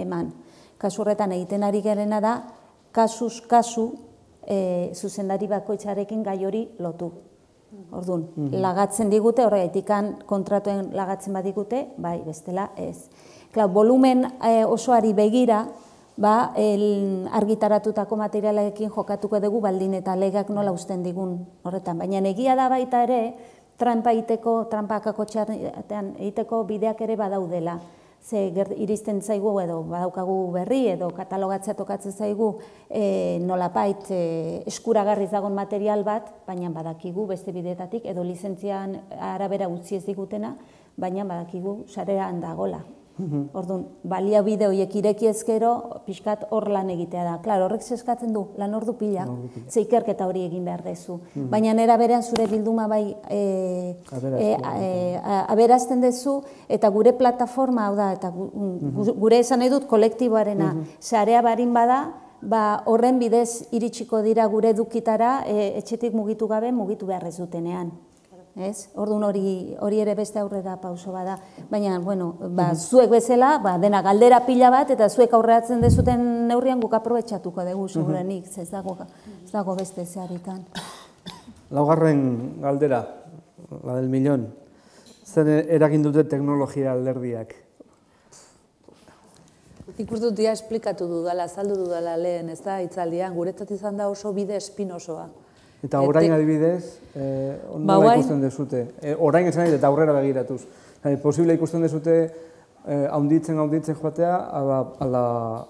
eman. Kasu horretan egiten ari garena da, kasuz kasu e, zuzendari bakoitzarekin gai hori lotu. Orduan, lagatzen digute, horregatikan kontratuen lagatzen badigute, bai, bestela ez. Klar, volumen e, osoari begira, ba, el, argitaratutako materialekin jokatuko dugu baldin eta legak nola usten digun horretan. Baina egia da baita ere, trampa egiteko, trampakako txartean egiteko bideak ere badaudela. Ze ger, iristen zaigu edo badaukagu berri edo katalogatzea tokatzen zaigu e, nolapait e, eskuragarriz dagoen material bat, baina badakigu beste bideetatik edo lizentzian arabera utzi ez digutena, baina badakigu sarean dagola. Orduan, baliabide horiek ireki ezkero, pixkat hor lan egitea da. Klar, horrek zeskatzen du, lan ordu pila, ze ikerketa hori egin behar dezu. Baina nera berean zure bilduma bai e, e, e, aberazten dezu, eta gure plataforma, hau da, eta gu- gu- gure esan nahi dut kolektiboarena, sarea barin bada, ba, horren bidez iritsiko dira gure edukitara, e, etxetik mugitu gabe, mugitu behar ez dutenean. Ez? Orduan hori hori ere beste aurrera pauso bada. Baina, bueno, ba, zuek bezala, ba, dena galdera pila bat, eta zuek aurreatzen dezuten neurrian guk aprobetxatuko dugu, segurenik, ze ez dago, ez dago beste zearikan. Laugarren galdera, la del millón. Zer eragin dute teknologia alderdiak? Nik uste dut ja esplikatu dudala, azaldu dudala lehen, ez da, itzaldian, guretzat izan da oso bide espinosoa. Eta orain adibidez, eh, Ba, nola orain- ikusten dezute? Eh, orain esan nahi dut, eta aurrera begiratuz. Eh, posible ikusten dezute eh, haunditzen, haunditzen joatea, ala, ala,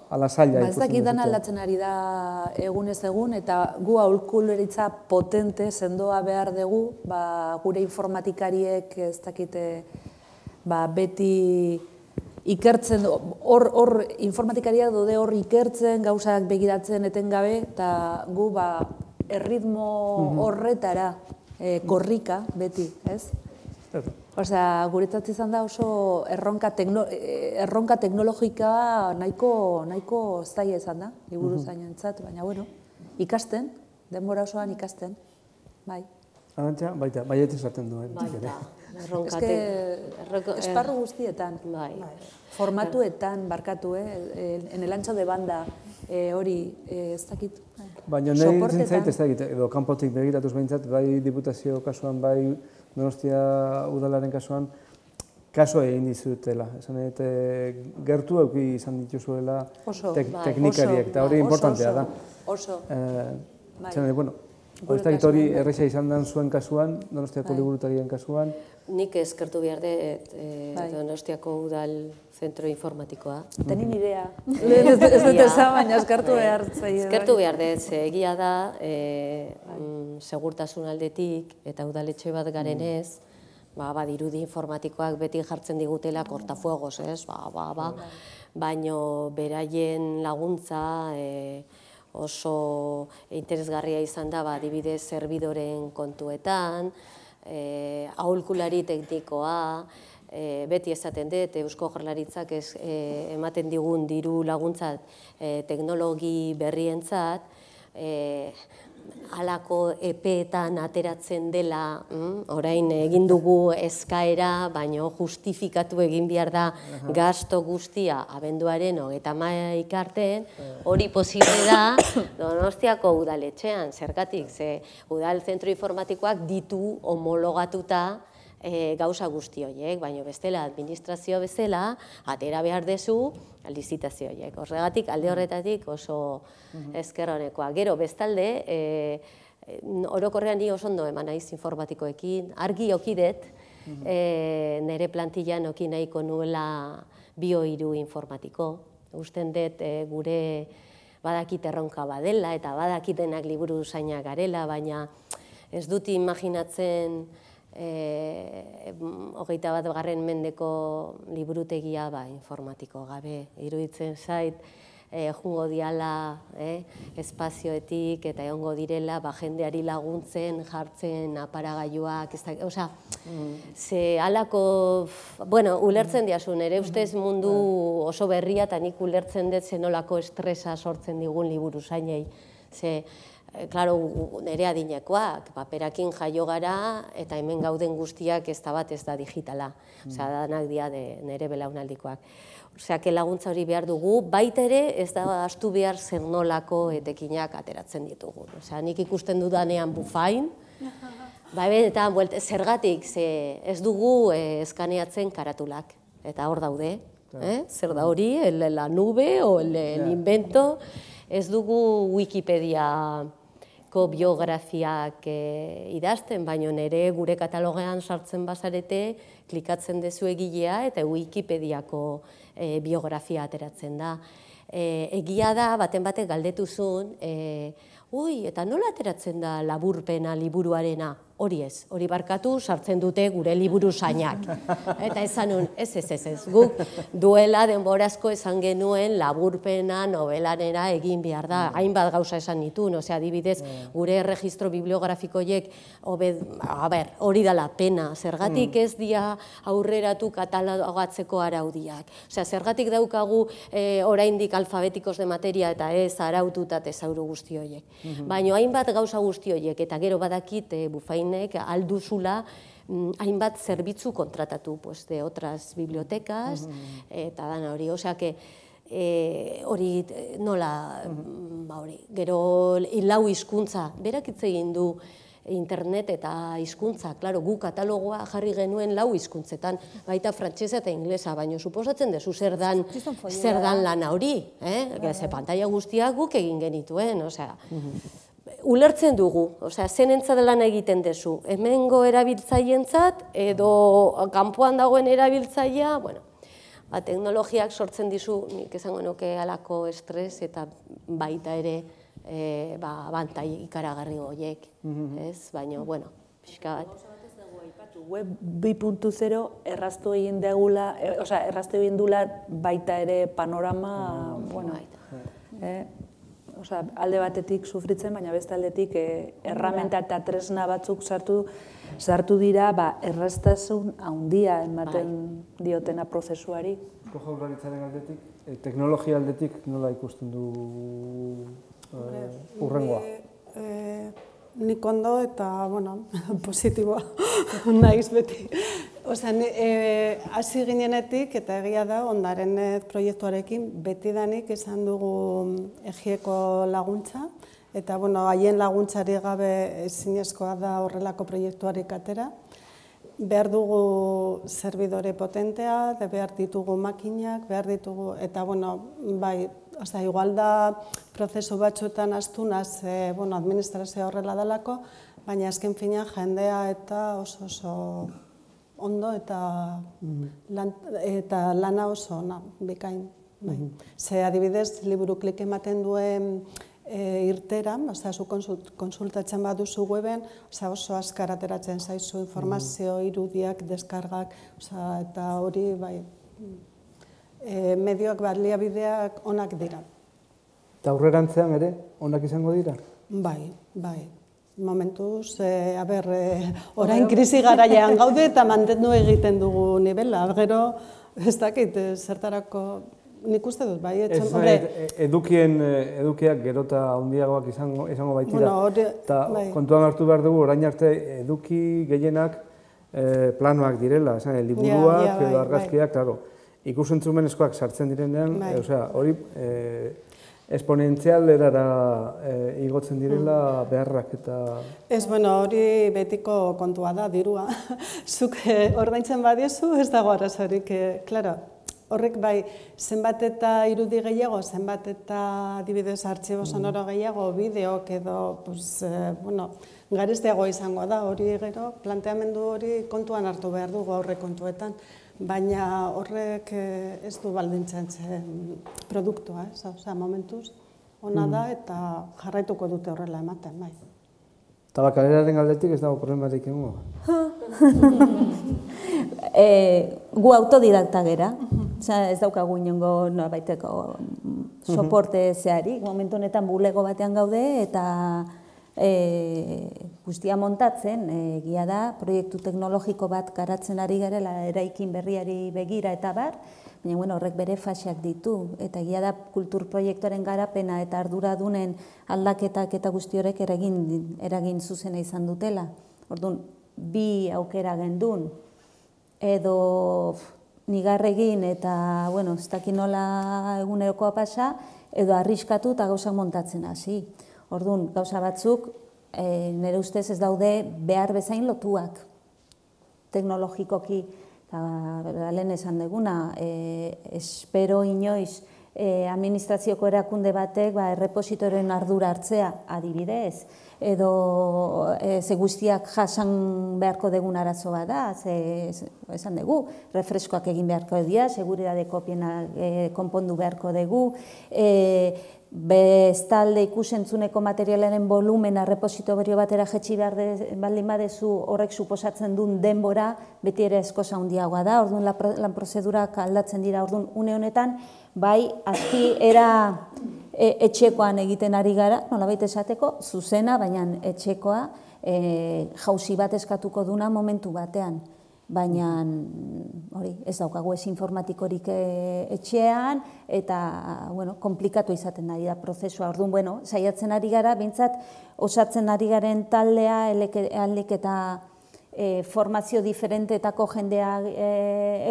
ala zaila Ba, ikusten dezute. aldatzen ari da egunez egun, eta gu aholkuleritza potente, sendoa behar dugu, ba, gure informatikariek ez dakite ba, beti ikertzen, hor, hor informatikariak daude hor ikertzen, gauzak begiratzen etengabe, eta gu ba, erritmo horretara e, korrika beti, ez? Osea, guretzat izan da oso erronka, tekno, eh, erronka teknologika nahiko, nahiko zaila izan da, liburu zainentzat, baina bueno, ikasten, denbora osoan ikasten, bai. Arantxa, baita, baiet esaten duen. Baita, erronka Eske, te- erroko- esparru guztietan, Bai. formatuetan barkatu, eh? en el ancho de banda, eh, hori, eh, ez dakit. Baina nahi ditzen Soportetan. zait, ez dakit, edo kanpotik begiratuz behintzat, bai diputazio kasuan, bai donostia udalaren kasuan, kaso egin dizutela. Esan dut, eh, gertu euki izan dituzuela Oso, tek- bai, teknikariek, eta hori Oso, importantea oso, da. Oso. Eh, Bai. esan dut, bueno, Gure ez hori bai. erresa izan den zuen kasuan, donostiako liburutarien kasuan, Nik eskertu behar dut e, Bai. Donostiako udal zentro informatikoa. Tenin idea. Lehen ez ez dut esan, baina eskartu behar zaie. Eskertu behar dut, ze egia da, e, mm, segurtasun aldetik eta udaletxe bat garenez, ba, badirudi informatikoak beti jartzen digutela kortafuegos, ez? Ba, ba, ba. Baino beraien laguntza e, oso interesgarria izan da, ba, adibidez, serbidoren kontuetan, e, aholkulari teknikoa, e, beti esaten dut, Eusko Jaurlaritzak ez, e, ematen digun diru laguntzat e, teknologi berrientzat, e, halako epeetan ateratzen dela, mm, orain egin dugu eskaera, baino justifikatu egin behar da gasto guztia abenduaren hogeita hamaika arte, hori posible da Donostiako udaletxean, zergatik, ze udal zentro informatikoak ditu homologatuta e, gauza guzti horiek, baina bestela administrazio bezala, atera behar dezu lizitazio horiek. Horregatik, alde horretatik oso esker honekoa. Gero, bestalde, e, orokorrean ni oso ondo eman naiz informatikoekin, argi okidet, e, nire plantillan oki nahiko nuela bioiru informatiko. Usten dut e, gure badakit erronka badela eta badakitenak liburu zainak garela, baina ez dut imaginatzen e, hogeita bat garren mendeko liburutegia ba, informatiko gabe. Iruditzen zait, e, jungo diala eh, espazioetik eta egongo direla ba, jendeari laguntzen, jartzen aparagailuak, ez da, osea, ze halako, bueno, ulertzen diazu, nere ustez mundu oso berria eta nik ulertzen dut zenolako estresa sortzen digun liburu zainei. Ze, Klaro, nire adinekoak, paperakin jaio gara eta hemen gauden guztiak ez da bat ez da digitala. Osea, danak dia de nire belaunaldikoak. Osea, laguntza hori behar dugu, baita ere ez da astu behar zer nolako etekinak ateratzen ditugu. Osea, nik ikusten dudanean bufain, Ba, benetan, buelt, zergatik, ze ez dugu eh, eskaneatzen karatulak, eta hor daude, eh? zer da hori, el, la nube o el, el invento, ez dugu Wikipediako biografiak eh, idazten, baino nere gure katalogean sartzen bazarete, klikatzen dezu egilea eta Wikipediako eh, biografia ateratzen da. E, egia da, baten batek galdetuzun, e, ui, eta nola ateratzen da laburpena liburuarena? Hori ez, hori barkatu sartzen dute gure liburu zainak. Eta esan nun, ez ez ez ez, guk duela denborazko esan genuen laburpena novelanera egin behar da, hainbat gauza esan nituen, osea, adibidez, gure erregistro bibliografikoiek, obed, a ber, hori dala pena, zergatik ez dia aurreratu katalogatzeko araudiak. Osea, zergatik daukagu e, oraindik alfabetikos de materia eta ez araututa tesauru guzti horiek. Baina hainbat gauza guzti horiek, eta gero badakit e, bufainek alduzula mm, hainbat zerbitzu kontratatu pues, de otras bibliotecas, eta dana hori, osea, que, e, hori eh, nola, mm, ba hori, gero lau hizkuntza, berak hitz egin du internet eta hizkuntza, claro, gu katalogoa jarri genuen lau hizkuntzetan, baita frantsesa eta inglesa, baina suposatzen dezu zer dan, zer dan lana hori, eh? Ze pantalla guztiak guk egin genituen, osea, ulertzen dugu, osea, zenentzat lan egiten dezu, hemengo erabiltzaientzat edo kanpoan dagoen erabiltzailea, bueno, ba, teknologiak sortzen dizu, nik esango nuke halako estres eta baita ere e, ba, bantai ikaragarri horiek, ez? Baina, bueno, pixka bat. Web 2.0 erraztu egin degula, e, osea, erraztu egin dula baita ere panorama, bueno, eh, osea, alde batetik sufritzen, baina beste aldetik e, erramenta eta tresna batzuk sartu sartu dira, ba, erraztasun handia ematen bai. diotena prozesuari. Ko jaurlaritzaren aldetik, e, teknologia aldetik nola ikusten du e, urrengoa? E, nik ondo eta, bueno, positiboa naiz beti. Osea, e, hasi ginenetik eta egia da ondaren proiektuarekin beti danik esan dugu egieko laguntza eta bueno, haien laguntzari gabe ezinezkoa da horrelako proiektuarik atera. Behar dugu zerbidore potentea, de behar ditugu makinak, behar ditugu, eta bueno, bai, osea, igual da prozesu batzuetan astunaz, e, bueno, administrazioa horrela dalako, baina azken fina jendea eta oso oso ondo eta, lan, eta lana oso ona, bikain. Bai. Mm Ze adibidez, liburu klik ematen duen e, irtera, oza, zu konsultatzen baduzu weben, oza, oso askar ateratzen zaizu informazio, irudiak, deskargak, oza, eta hori, bai, e, medioak baliabideak onak dira. Eta aurrerantzean ere, onak izango dira? Bai, bai momentuz, e, a ber, e, orain krisi garaian gaude eta mantendu egiten dugu nivela. Gero, ez dakit, eh, zertarako nik uste dut, bai, etxon, ez, hombre... edukien, edukiak gerota handiagoak izango, izango baitira. Bueno, eta bai. kontuan hartu behar dugu, orain arte eduki gehienak e, planoak direla, esan, liburuak, ja, ja, bai, argazkiak, bai. claro. Ikusentzumenezkoak sartzen direnean, bai. e, osea, hori, e, esponentzial erara e, igotzen direla beharrak eta... Ez, bueno, hori betiko kontua da, dirua. Zuk e, ordaintzen badiezu, ez dago arazorik, e, klaro. Horrek bai, zenbat eta irudi gehiago, zenbat eta adibidez artxibo mm. sonoro gehiago, bideok edo, pues, e, bueno, garesteago izango da, hori gero, planteamendu hori kontuan hartu behar dugu aurre kontuetan baina horrek eh, ez du baldintzen zen produktua, ez? Osea, momentuz ona da mm. eta jarraituko dute horrela ematen, bai. Eta bakaleraren aldetik ez dago problematik egongo? e, gu autodidakta gera, ez daukagu inongo baiteko soporte zeari, momentu honetan bulego batean gaude eta e, guztia montatzen, e, gila da, proiektu teknologiko bat garatzen ari garela eraikin berriari begira eta bar, baina bueno, horrek bere faseak ditu, eta gila da kultur proiektuaren garapena eta arduradunen aldaketak eta guzti horrek eragin, eragin zuzena izan dutela. Orduan, bi aukera gendun, edo nigarregin eta, bueno, ez dakin nola egunerokoa pasa, edo arriskatu eta gauzak montatzen hasi. Orduan, gauza batzuk, e, nire ustez ez daude behar bezain lotuak teknologikoki, eta lehen esan deguna, e, espero inoiz e, administrazioko erakunde batek ba, errepositoren ardura hartzea adibidez, edo e, ze guztiak jasan beharko degun arazo da, ze, esan dugu, refreskoak egin beharko dira, seguridade kopien e, konpondu beharko dugu, e, bestalde ikusentzuneko materialaren volumena repositorio batera jetxi behar de, baldin badezu horrek suposatzen duen denbora, beti ere esko handiagoa da, orduan lan prozedurak aldatzen dira, orduan une honetan, bai, azki era e, etxekoan egiten ari gara, nola baita esateko, zuzena, baina etxekoa e, jauzi bat eskatuko duna momentu batean baina hori, ez daukagu ez informatikorik eh, etxean eta bueno, komplikatu izaten ari da prozesua. Orduan, bueno, saiatzen ari gara, bintzat, osatzen ari garen taldea, alik eta e, formazio diferentetako jendea e,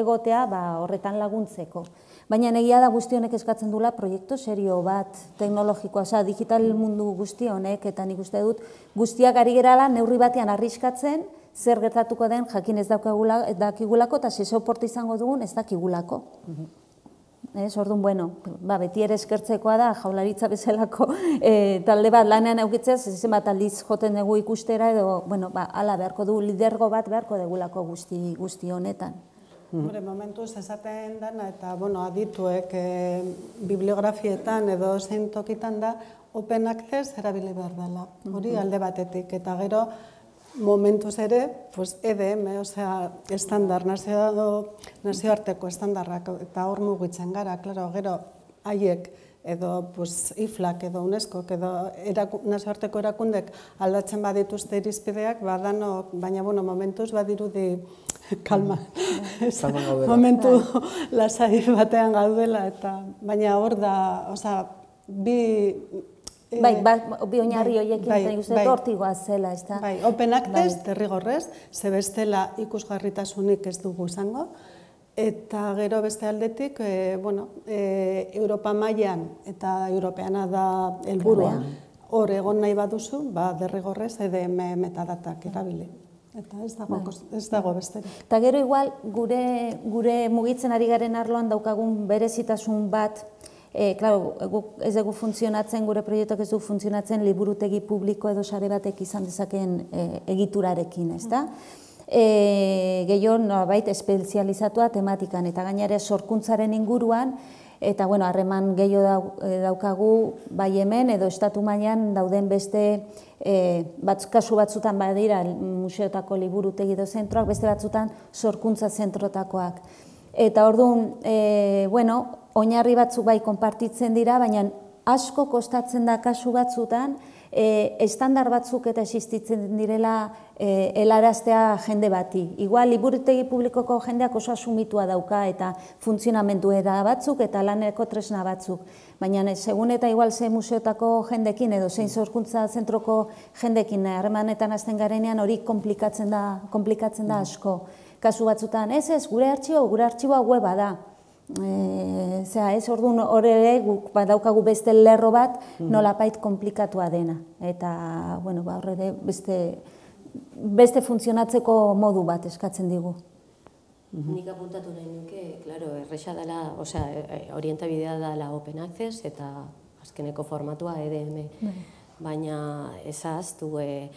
egotea, ba, horretan laguntzeko. Baina egia da guzti honek eskatzen dula proiektu serio bat, teknologikoa, oza, digital mundu guzti honek, eta nik uste dut guztiak ari gerala neurri batean arriskatzen, zer gertatuko den jakin ez dakigulako eta ze soporte izango dugun ez dakigulako. Ez, orduan, bueno, ba, beti ere eskertzekoa da, jaularitza bezalako e, talde bat lanean eukitzea, zezen bat aldiz joten dugu ikustera, edo, bueno, ba, ala beharko du, lidergo bat beharko degulako guzti, guzti honetan. Hore, momentu esaten dana, eta, bueno, adituek e, bibliografietan edo zein tokitan da, open access erabili behar dela, hori alde batetik, eta gero, momentuz ere, pues EDM, osea, estandar, nazio, nazioarteko estandarrak, eta hor mugitzen gara, klaro, gero, haiek edo pues, IFLAK edo UNESCO, edo eraku, nazarteko erakundek aldatzen badituzte irizpideak, badano, baina bueno, momentuz badirudi kalma. Gaudela. Momentu lasai batean gaudela, eta baina hor da, osea, bi... eh, Bai, ba, bi oinarri bai, horiekin bai, bai, uste bai. zela, ez da? Bai, open access, derrigorrez, ze bestela ikusgarritasunik ez dugu izango, eta gero beste aldetik, e, bueno, e, Europa mailan eta Europeana da helburua. Hor egon nahi baduzu, ba, derrigorrez EDM metadatak erabili. Eta ez dago, kos- ez dago besterik. Eta gero igual gure, gure mugitzen ari garen arloan daukagun berezitasun bat, e, claro, guk ez dugu funtzionatzen, gure proiektuak ez du funtzionatzen liburutegi publiko edo sare batek izan dezakeen e, egiturarekin, ez da? E, gehiago nolabait espezializatua tematikan eta gainera sorkuntzaren inguruan eta bueno, harreman gehiago eh, daukagu bai hemen edo estatu mailan dauden beste e, batz, kasu batzutan badira museotako liburutegi edo zentroak, beste batzutan sorkuntza zentrotakoak. Eta orduan, e, bueno, oinarri batzuk bai konpartitzen dira, baina asko kostatzen da kasu batzutan, e, estandar batzuk eta existitzen direla e, helaraztea jende bati. Igual, liburutegi publikoko jendeak oso asumitua dauka eta funtzionamenduera batzuk eta laneko tresna batzuk. Baina e, segun eta igual ze museotako jendekin edo zein sorkuntza zentroko jendekin harremanetan hasten garenean hori komplikatzen da, komplikatzen da asko. Kasu batzutan, ez ez, gure artxibo, gure artxiboa weba da. E, zera, ez orduan hor ere guk badaukagu beste lerro bat nolapait komplikatua dena. Eta, bueno, ba, hor ere beste, beste funtzionatzeko modu bat eskatzen digu. Nik apuntatu nahi nuke, claro, erresa dela, osea, e, orientabidea dela open access eta azkeneko formatua EDM. Baina ezaztu e,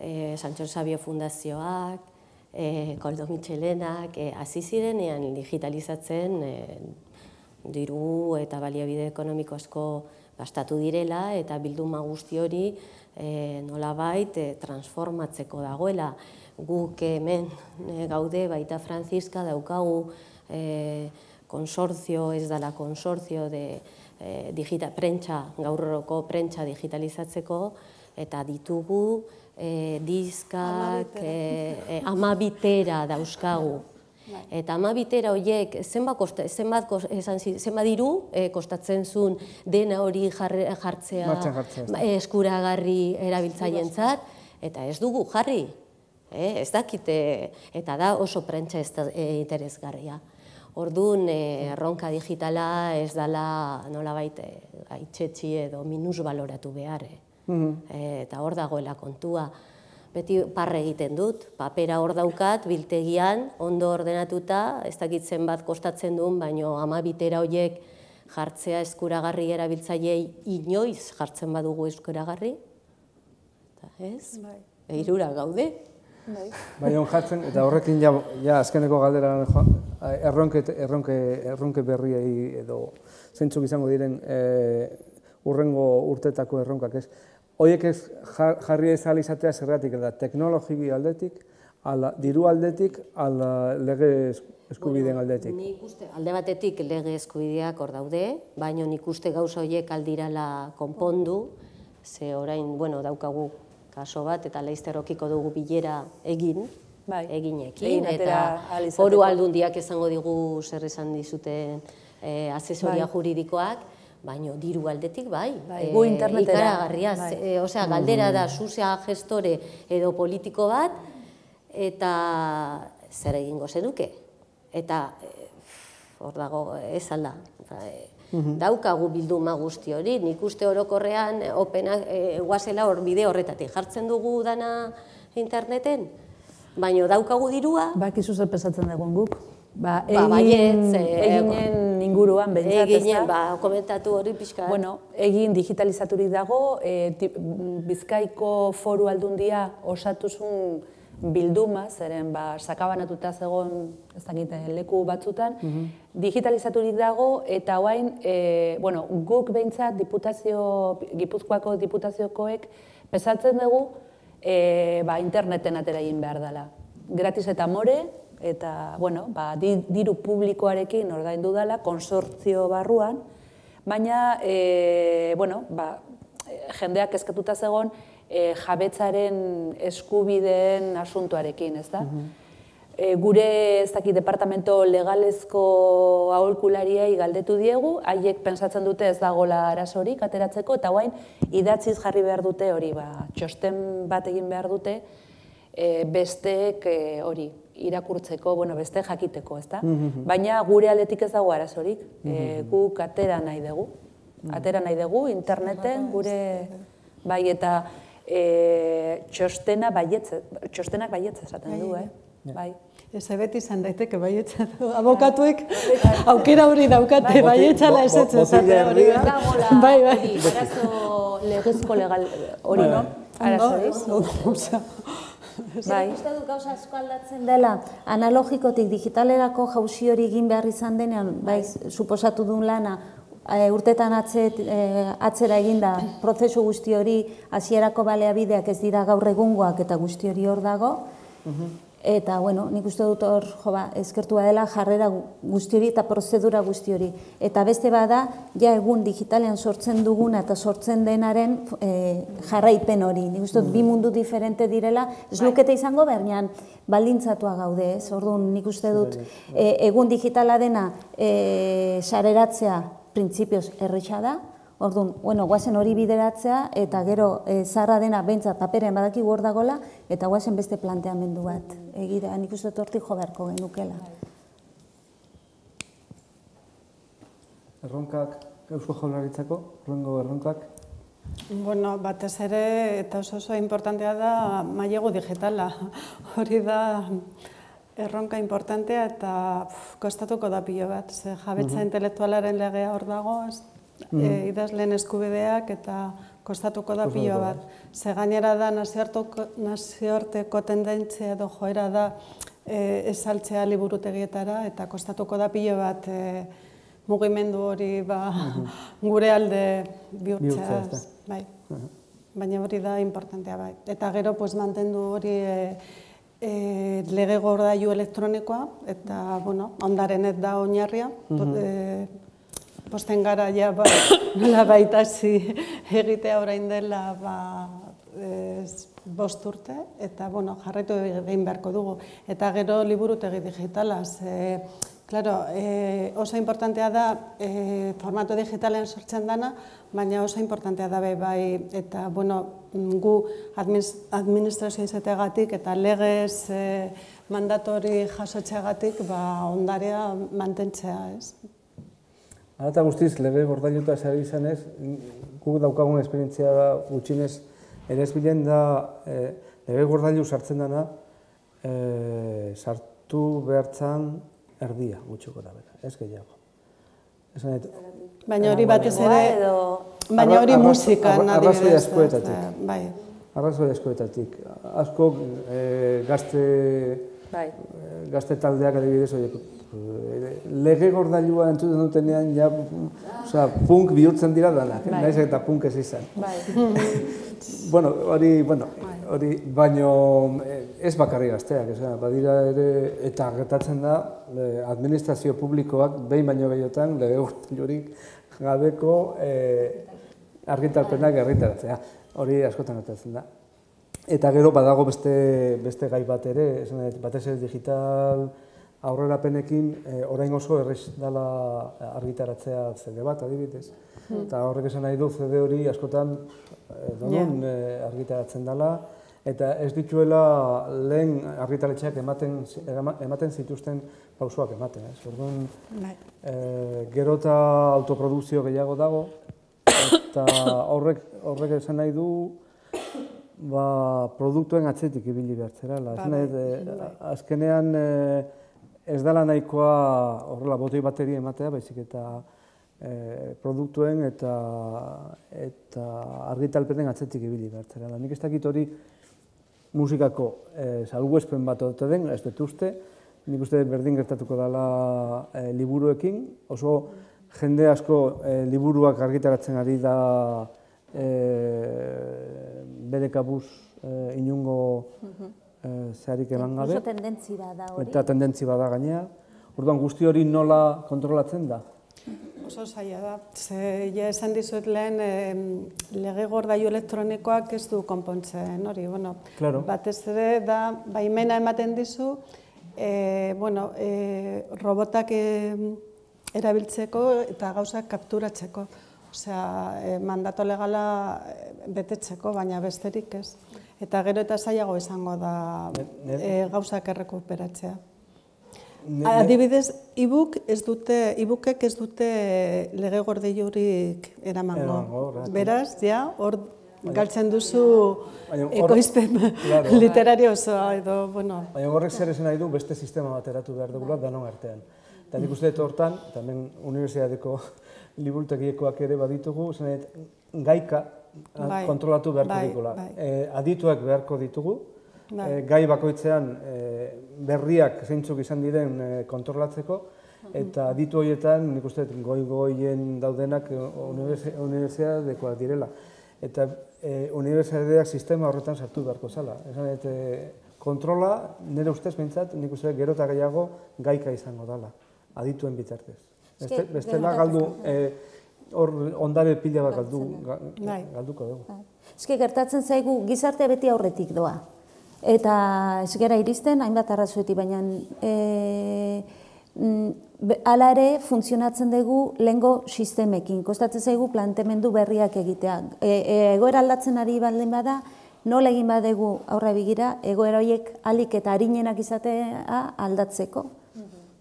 e, Sancho Sabio Fundazioak, e, Koldo Michelenak, e, hasi zirenean digitalizatzen e, diru eta baliabide ekonomiko asko gastatu direla eta bilduma guzti hori e, nolabait e, transformatzeko dagoela. Guk hemen e, gaude baita Franziska daukagu e, konsorzio, ez dela konsorzio de e, digita, prentsa, gaurroko prentsa digitalizatzeko eta ditugu e, diskak, e, e, amabitera dauzkagu. Eta amabitera horiek zenbat, kosta, zenbat, esan, zenbat diru e, kostatzen zuen dena hori jarre, jartzea, ba, eskuragarri erabiltzaientzat eta ez dugu jarri. Eh, ez dakite, eta da oso prentsa ez da, e, interesgarria. Orduan, e, erronka digitala ez dala nolabait e, gaitzetsi edo minus baloratu behar. Eh. E, eta hor dagoela kontua. Beti parre egiten dut, papera hor daukat, biltegian, ondo ordenatuta, ez dakitzen bat kostatzen duen, baino ama bitera horiek jartzea eskuragarri erabiltzaileei inoiz jartzen badugu eskuragarri. Eta ez? Bai. Eirura gaude. Bai, on jartzen, eta horrekin ja, ja azkeneko galdera erronke, erronke, erronke berriei edo zeintzuk izango diren e, urrengo urtetako erronkak ez. Hoiek ez jar- jarri ez izatea zergatik da teknologi aldetik, ala, diru aldetik, ala lege es- eskubideen aldetik. Nik uste, alde batetik lege eskubideak hor daude, baina nik uste gauza horiek aldirala konpondu, ze orain, bueno, daukagu kaso bat, eta leizterokiko dugu bilera egin, Bai. eginekin, eta foru aldundiak esango digu zer esan dizuten eh, asesoria Bai. juridikoak, baina diru aldetik bai. Bai, gu internetera, Ikaragarria, bai. e, osea, galdera da, zuzea gestore edo politiko bat, eta zer egingo zenuke. Eta eh, hor dago, ez alda. Ba, eh, Daukagu bilduma guzti hori, nik uste orokorrean opena, e, guazela hor bide horretatik jartzen dugu dana interneten, baina daukagu dirua, Bakizu zer pesatzen dugun guk. Ba, Ba, egin, baietz, eh, eginen inguruan bentsat, ez eginen, da? ba, komentatu hori pixka. Bueno, egin digitalizaturik dago, e, tip- Bizkaiko foru aldundia osatuzun bilduma, zeren ba, sakabanatuta zegoen ez dakit, leku batzutan, digitalizaturik dago eta orain, e, bueno, guk behintzat diputazio, Gipuzkoako diputaziokoek pesatzen dugu e, ba, interneten atera egin behar dela. Gratis eta more, eta bueno, ba, di- diru publikoarekin ordaindu dela, konsortzio barruan, Baina, e, bueno, ba, jendeak eskatuta zegon e, jabetzaren eskubideen asuntuarekin, ez da? E, gure ez daki departamento legalezko aholkulariai galdetu diegu, haiek pensatzen dute ez dagola arazorik ateratzeko, eta guain idatziz jarri behar dute hori, ba, txosten bat egin behar dute, e, besteek e, hori irakurtzeko, bueno, beste jakiteko, ezta? Baina gure aldetik ez dago arazorik, e, guk atera nahi dugu. Atera nahi dugu interneten gure bai eta e, txostena baietze, txostenak baietze esaten du, eh? Bai. Ez beti izan daiteke baietza du. Abokatuek aukera hori daukate baietzala ez ez esatea hori. Ez Bai, bai. hori, arazo legezko legal hori, no? Arazorik. Bai. Uste dut gauza asko aldatzen dela, analogikotik digitalerako jauzi hori egin behar izan denean, bai, suposatu duen lana, e, urtetan atzet, e, atzera eginda prozesu guzti hori hasierako baleabideak ez dira gaur egungoak eta guzti hori hor dago. Eta, bueno, nik uste dut hor, jo ba, eskertua dela jarrera guzti hori eta prozedura guzti hori. Eta beste bada, ja egun digitalean sortzen duguna eta sortzen denaren e, jarraipen hori. Nik uste dut bi mundu diferente direla, ez lukete izango bernean baldintzatua gaude, ez? Orduan, nik uste dut e, egun digitala dena e, sareratzea printzipioz erretxa da, Orduan, bueno, guazen hori bideratzea eta gero e, zarra dena behintzat paperean badaki hor dagola eta guazen beste planteamendu bat. Egira, nik uste hortik jo beharko genukela. Erronkak, Eusko Jaurlaritzako, horrengo erronkak. Bueno, batez ere, eta oso oso importantea da mailegu digitala. Hori da erronka importantea eta pf, kostatuko da pilo bat. Ze jabetza intelektualaren legea hor dago, ez, e, idazleen eskubideak eta kostatuko da pilo bat. Ze gainera da nazioarteko, nazioarteko tendentzia edo joera da e, esaltzea liburutegietara eta kostatuko da pilo bat e, mugimendu hori ba, gure alde Bihurtzea, bihurtzea. ezta? Bai. Baina hori da importantea bai. Eta gero pues, mantendu hori e, e, lege gordailu elektronikoa eta bueno, ondarenet da oinarria. e, posten gara ja ba, nola baita zi egitea orain dela ba, ez, bost urte, eta bueno, jarraitu egin beharko dugu. Eta gero liburutegi digitala, ze, claro, e, oso importantea da e, formato digitalen sortzen dana, baina oso importantea da bai, eta bueno, gu administ, administrazio izateagatik eta legez e, mandatori jasotzeagatik ba, ondarea mantentzea, ez? Hala eta guztiz, lege gordailuta zari izanez, guk daukagun esperientzia da gutxinez, ere bilen da, e, lege gordailu sartzen dana, e, sartu behartzan erdia gutxiko da bera, ez gehiago. Esan dut, Baina hori batez ere, edo baina hori musikan arra- arrazoi adibidez, askoetatik. Bai. arrazoi askoetatik, asko e, gazte, bai. gazte taldeak adibidez, oie, lege gordailua entzuten dutenean, ja, osea, punk bihurtzen dira danak, Bai. naiz eta punk ez izan. Bai. Bueno, hori, bueno, hori, baino eh, ez bakarri gazteak, osea, badira ere, eta gertatzen da, eh, administrazio publikoak behin baino gehiotan lege gordailurik gabeko eh, argitalpenak argitaratzea. Hori askotan gertatzen da. Eta gero badago beste, beste gai bat ere, batez ere digital aurrerapenekin eh, orain oso errez dela argitaratzea CD bat adibidez. Eta horrek esan nahi du CD hori askotan eh, donon eh, argitaratzen dela eta ez dituela lehen argitaletxeak ematen, ema- ematen zituzten pausoak ematen. Ez? Orduan, Bai. E, gero eta autoprodukzio gehiago dago, eta horrek, horrek esan nahi du, ba, produktuen atzetik ibili behar zerala. Esan nahi, dut, e, azkenean e, ez dela nahikoa horrela botoi bateri ematea, baizik eta e, produktuen eta, eta argitalpenen atzetik ibili behar zerala. Nik ez dakit hori musikako e, salguespen bat ote den, ez dut uste, nik uste berdin gertatuko dela e, liburuekin, oso jende asko e, liburuak argitaratzen ari da e, bere kabuz e, inungo e, zeharik eman gabe, Oso tendentzi bat da hori. eta tendentzi bada gainea. Orduan guzti hori nola kontrolatzen da? Oso zaila da. Ze, ja esan dizuet lehen, e, lege gordailu elektronikoak ez du konpontzen, hori, bueno, Claro. batez ere da, baimena ematen dizu, e, bueno, e, robotak e, erabiltzeko eta gauzak kapturatzeko. Osea, e, mandato legala betetzeko, baina besterik ez. Eta gero eta zailago izango da e, gauzak errekuperatzea. Adibidez, e-book ez dute, e-bookek ez dute lege gordeilurik eramango. Eramango. Beraz, ja, hor galtzen duzu Baina ekoizpen Claro. literario osoa edo, bueno, Baina horrek zer esan nahi du beste sistema bat eratu behar dugula danon artean. Eta nik uste dut hortan, eta hemen unibertsitateko liburtegiekoak ere baditugu, dut, gaika Bai, kontrolatu beharko bai, digula. bai. Eh, adituak beharko ditugu, Bai. eh, gai bakoitzean eh, berriak zeintzuk izan diren eh, kontrolatzeko, eta aditu horietan nik uste goi-goien daudenak eh, unibertsi- unibertsitatekoak direla. Eta eh, unibertsitateak sistema horretan sartu beharko zala. Esan eh, kontrola, nire ustez behintzat, nik uste gero eta gehiago gaika izango dela, adituen bitartez. Beste, bestela eta galdu, eh, hor ondare pila bat galdu, ga- Bai. galduko dugu. Eske gertatzen zaigu gizarte beti aurretik doa. Eta ez gera iristen, hainbat arrazoetik, baina e, mm, hala ere funtzionatzen dugu lengo sistemekin. Kostatzen zaigu plantemendu berriak egitea. E, e, egoera aldatzen ari baldin bada, nola egin badegu aurra bigira, egoera horiek alik eta harinenak izatea aldatzeko.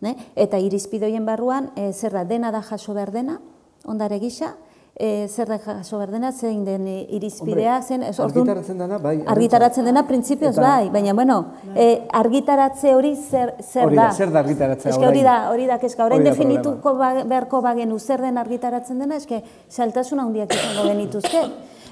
Ne? Eta irizpidoien barruan, e, zer da, dena da jaso behar dena, ondare gisa, e, zer da jaso behar dena, zein den irizpidea, zen, ez, orduan- argitaratzen dena, bai, Argitaratzen dena, printzipioz Eta- bai, baina, bueno, e, argitaratze hori zer, zer Hori da. da, zer da argitaratzea Eske hori orain? da, hori da, kezka, orain Hori definituko ba, beharko bagenu zer den argitaratzen dena, eske saltasun handiak izango genituzke.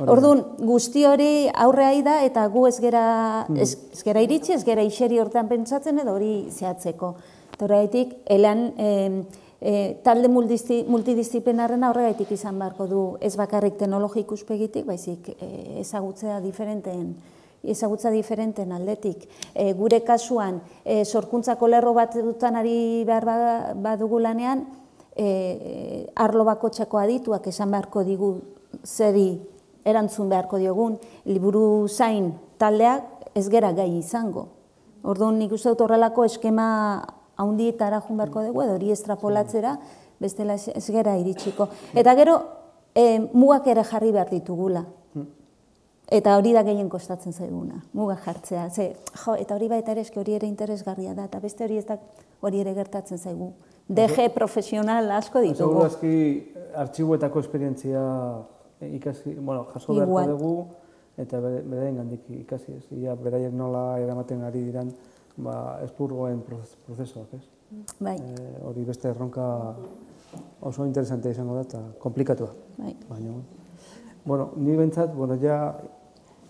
Orduan, guzti hori aurreai da eta gu ez gera, Hmm. ez, ez gera iritsi, ez gera iseri hortan pentsatzen edo hori zehatzeko. Eta horregatik, elan e, e, talde multidisciplinarrena horregaitik izan beharko du ez bakarrik teknologi ikuspegitik, baizik e, ezagutzea diferenteen ezagutza diferenten aldetik. E, gure kasuan, e, sorkuntzako lerro bat dutan ari behar ba- badugu lanean, e, arlo bakotxako adituak esan beharko digu zeri erantzun beharko diogun, liburu zain taldeak ez gera gai izango. Orduan nik uste dut horrelako eskema haundietara jun beharko dugu, edo hori estrapolatzera, bestela ez- ez gera iritsiko. Eta gero, e, mugak ere jarri behar ditugula. Eta hori da gehien kostatzen zaiguna, muga jartzea. Ze, jo, eta hori baita ere hori ere interesgarria da, eta beste hori ez da hori ere gertatzen zaigu. DG profesional asko Seguro ditugu. aski artxiboetako esperientzia ikasi, bueno, jaso beharko dugu, eta beraien gandik ikasi ez. Ia beraiek nola eramaten ari diran, ba, espurgoen proze- prozesuak, ez? Bai, Eh, hori beste erronka oso interesantea izango da eta komplikatua. bai. Baina, bueno, ni bentsat, bueno, ja,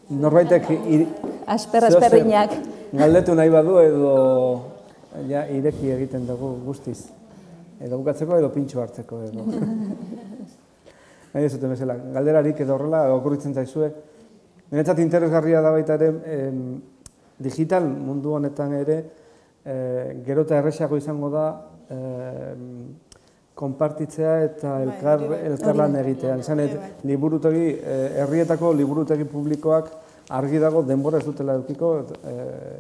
norbaitek ir, Asper, zeozer asperrinak. galdetu nahi badu edo ja, ireki egiten dugu guztiz. Edo bukatzeko edo pintxo hartzeko edo. Nahi ez zuten bezala, galderarik edo horrela okurritzen zaizue. Niretzat interesgarria da baita ere, em, digital mundu honetan ere, e, gero eta erresago izango da, em, konpartitzea eta elkar, elkarlan egitea. Izan, et, liburutegi, eh, herrietako liburutegi publikoak argi dago denbora ez dutela edukiko, eh,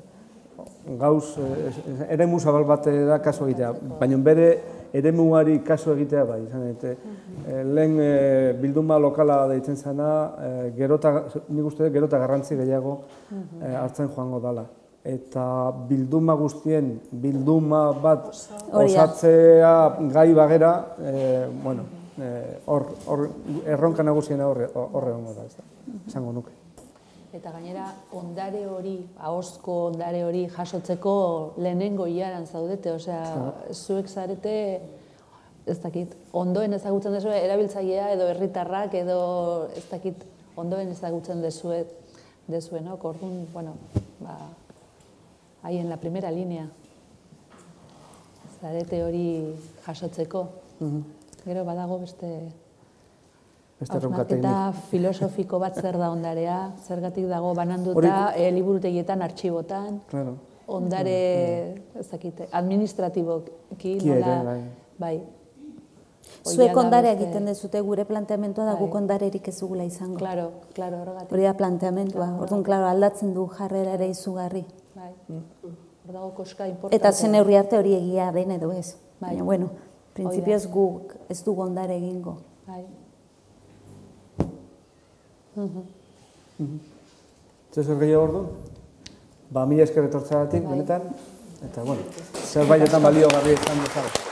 gauz, eh, eremu zabal batera kaso egitea, baina bere eremuari kaso egitea bai, izan dute. lehen eh, bilduma lokala deitzen zena, eh, gerota, nik uste dut gerota garrantzi gehiago eh, hartzen joango dala. Eta bilduma guztien, bilduma bat osatzea gai bagera, eh, bueno, hor, hor, erronka nagusiena horre, horre da, ez da, esango nuke. Eta gainera, ondare hori, ahozko ondare hori jasotzeko lehenengo iaran zaudete, osea, zuek zarete, ez dakit, ondoen ezagutzen dezue, erabiltzailea edo herritarrak edo ez dakit, ondoen ezagutzen dezue, dezuenok, orduan, bueno, ba, ahí en la primera línea. Zarete hori jasotzeko. Gero badago beste Beste erronka tekniko. Hausnarketa filosofiko bat zer da ondarea, zergatik dago bananduta Hori- e, liburutegietan, artxibotan, Claro. ondare, ez dakite, administratiboki, Ki ere, nola, bai. bai. Zuek da ondare egiten dezute gure planteamentua da Bai. guk ondarerik ez dugula izango. Claro, claro, horregatik. Hori da planteamentua. Orduan, claro, aldatzen du jarrera ere izugarri. Bai. Hor dago koska importante. Eta zen neurri arte hori egia den edo ez. Bai. Baina, bueno, printzipioz guk ez dugu ondare egingo. Bai. Zer zer gehiago ordu? Ba, mila esker etortzagatik, benetan. Eta, bueno, zerbaitetan baliogarria izan dezala.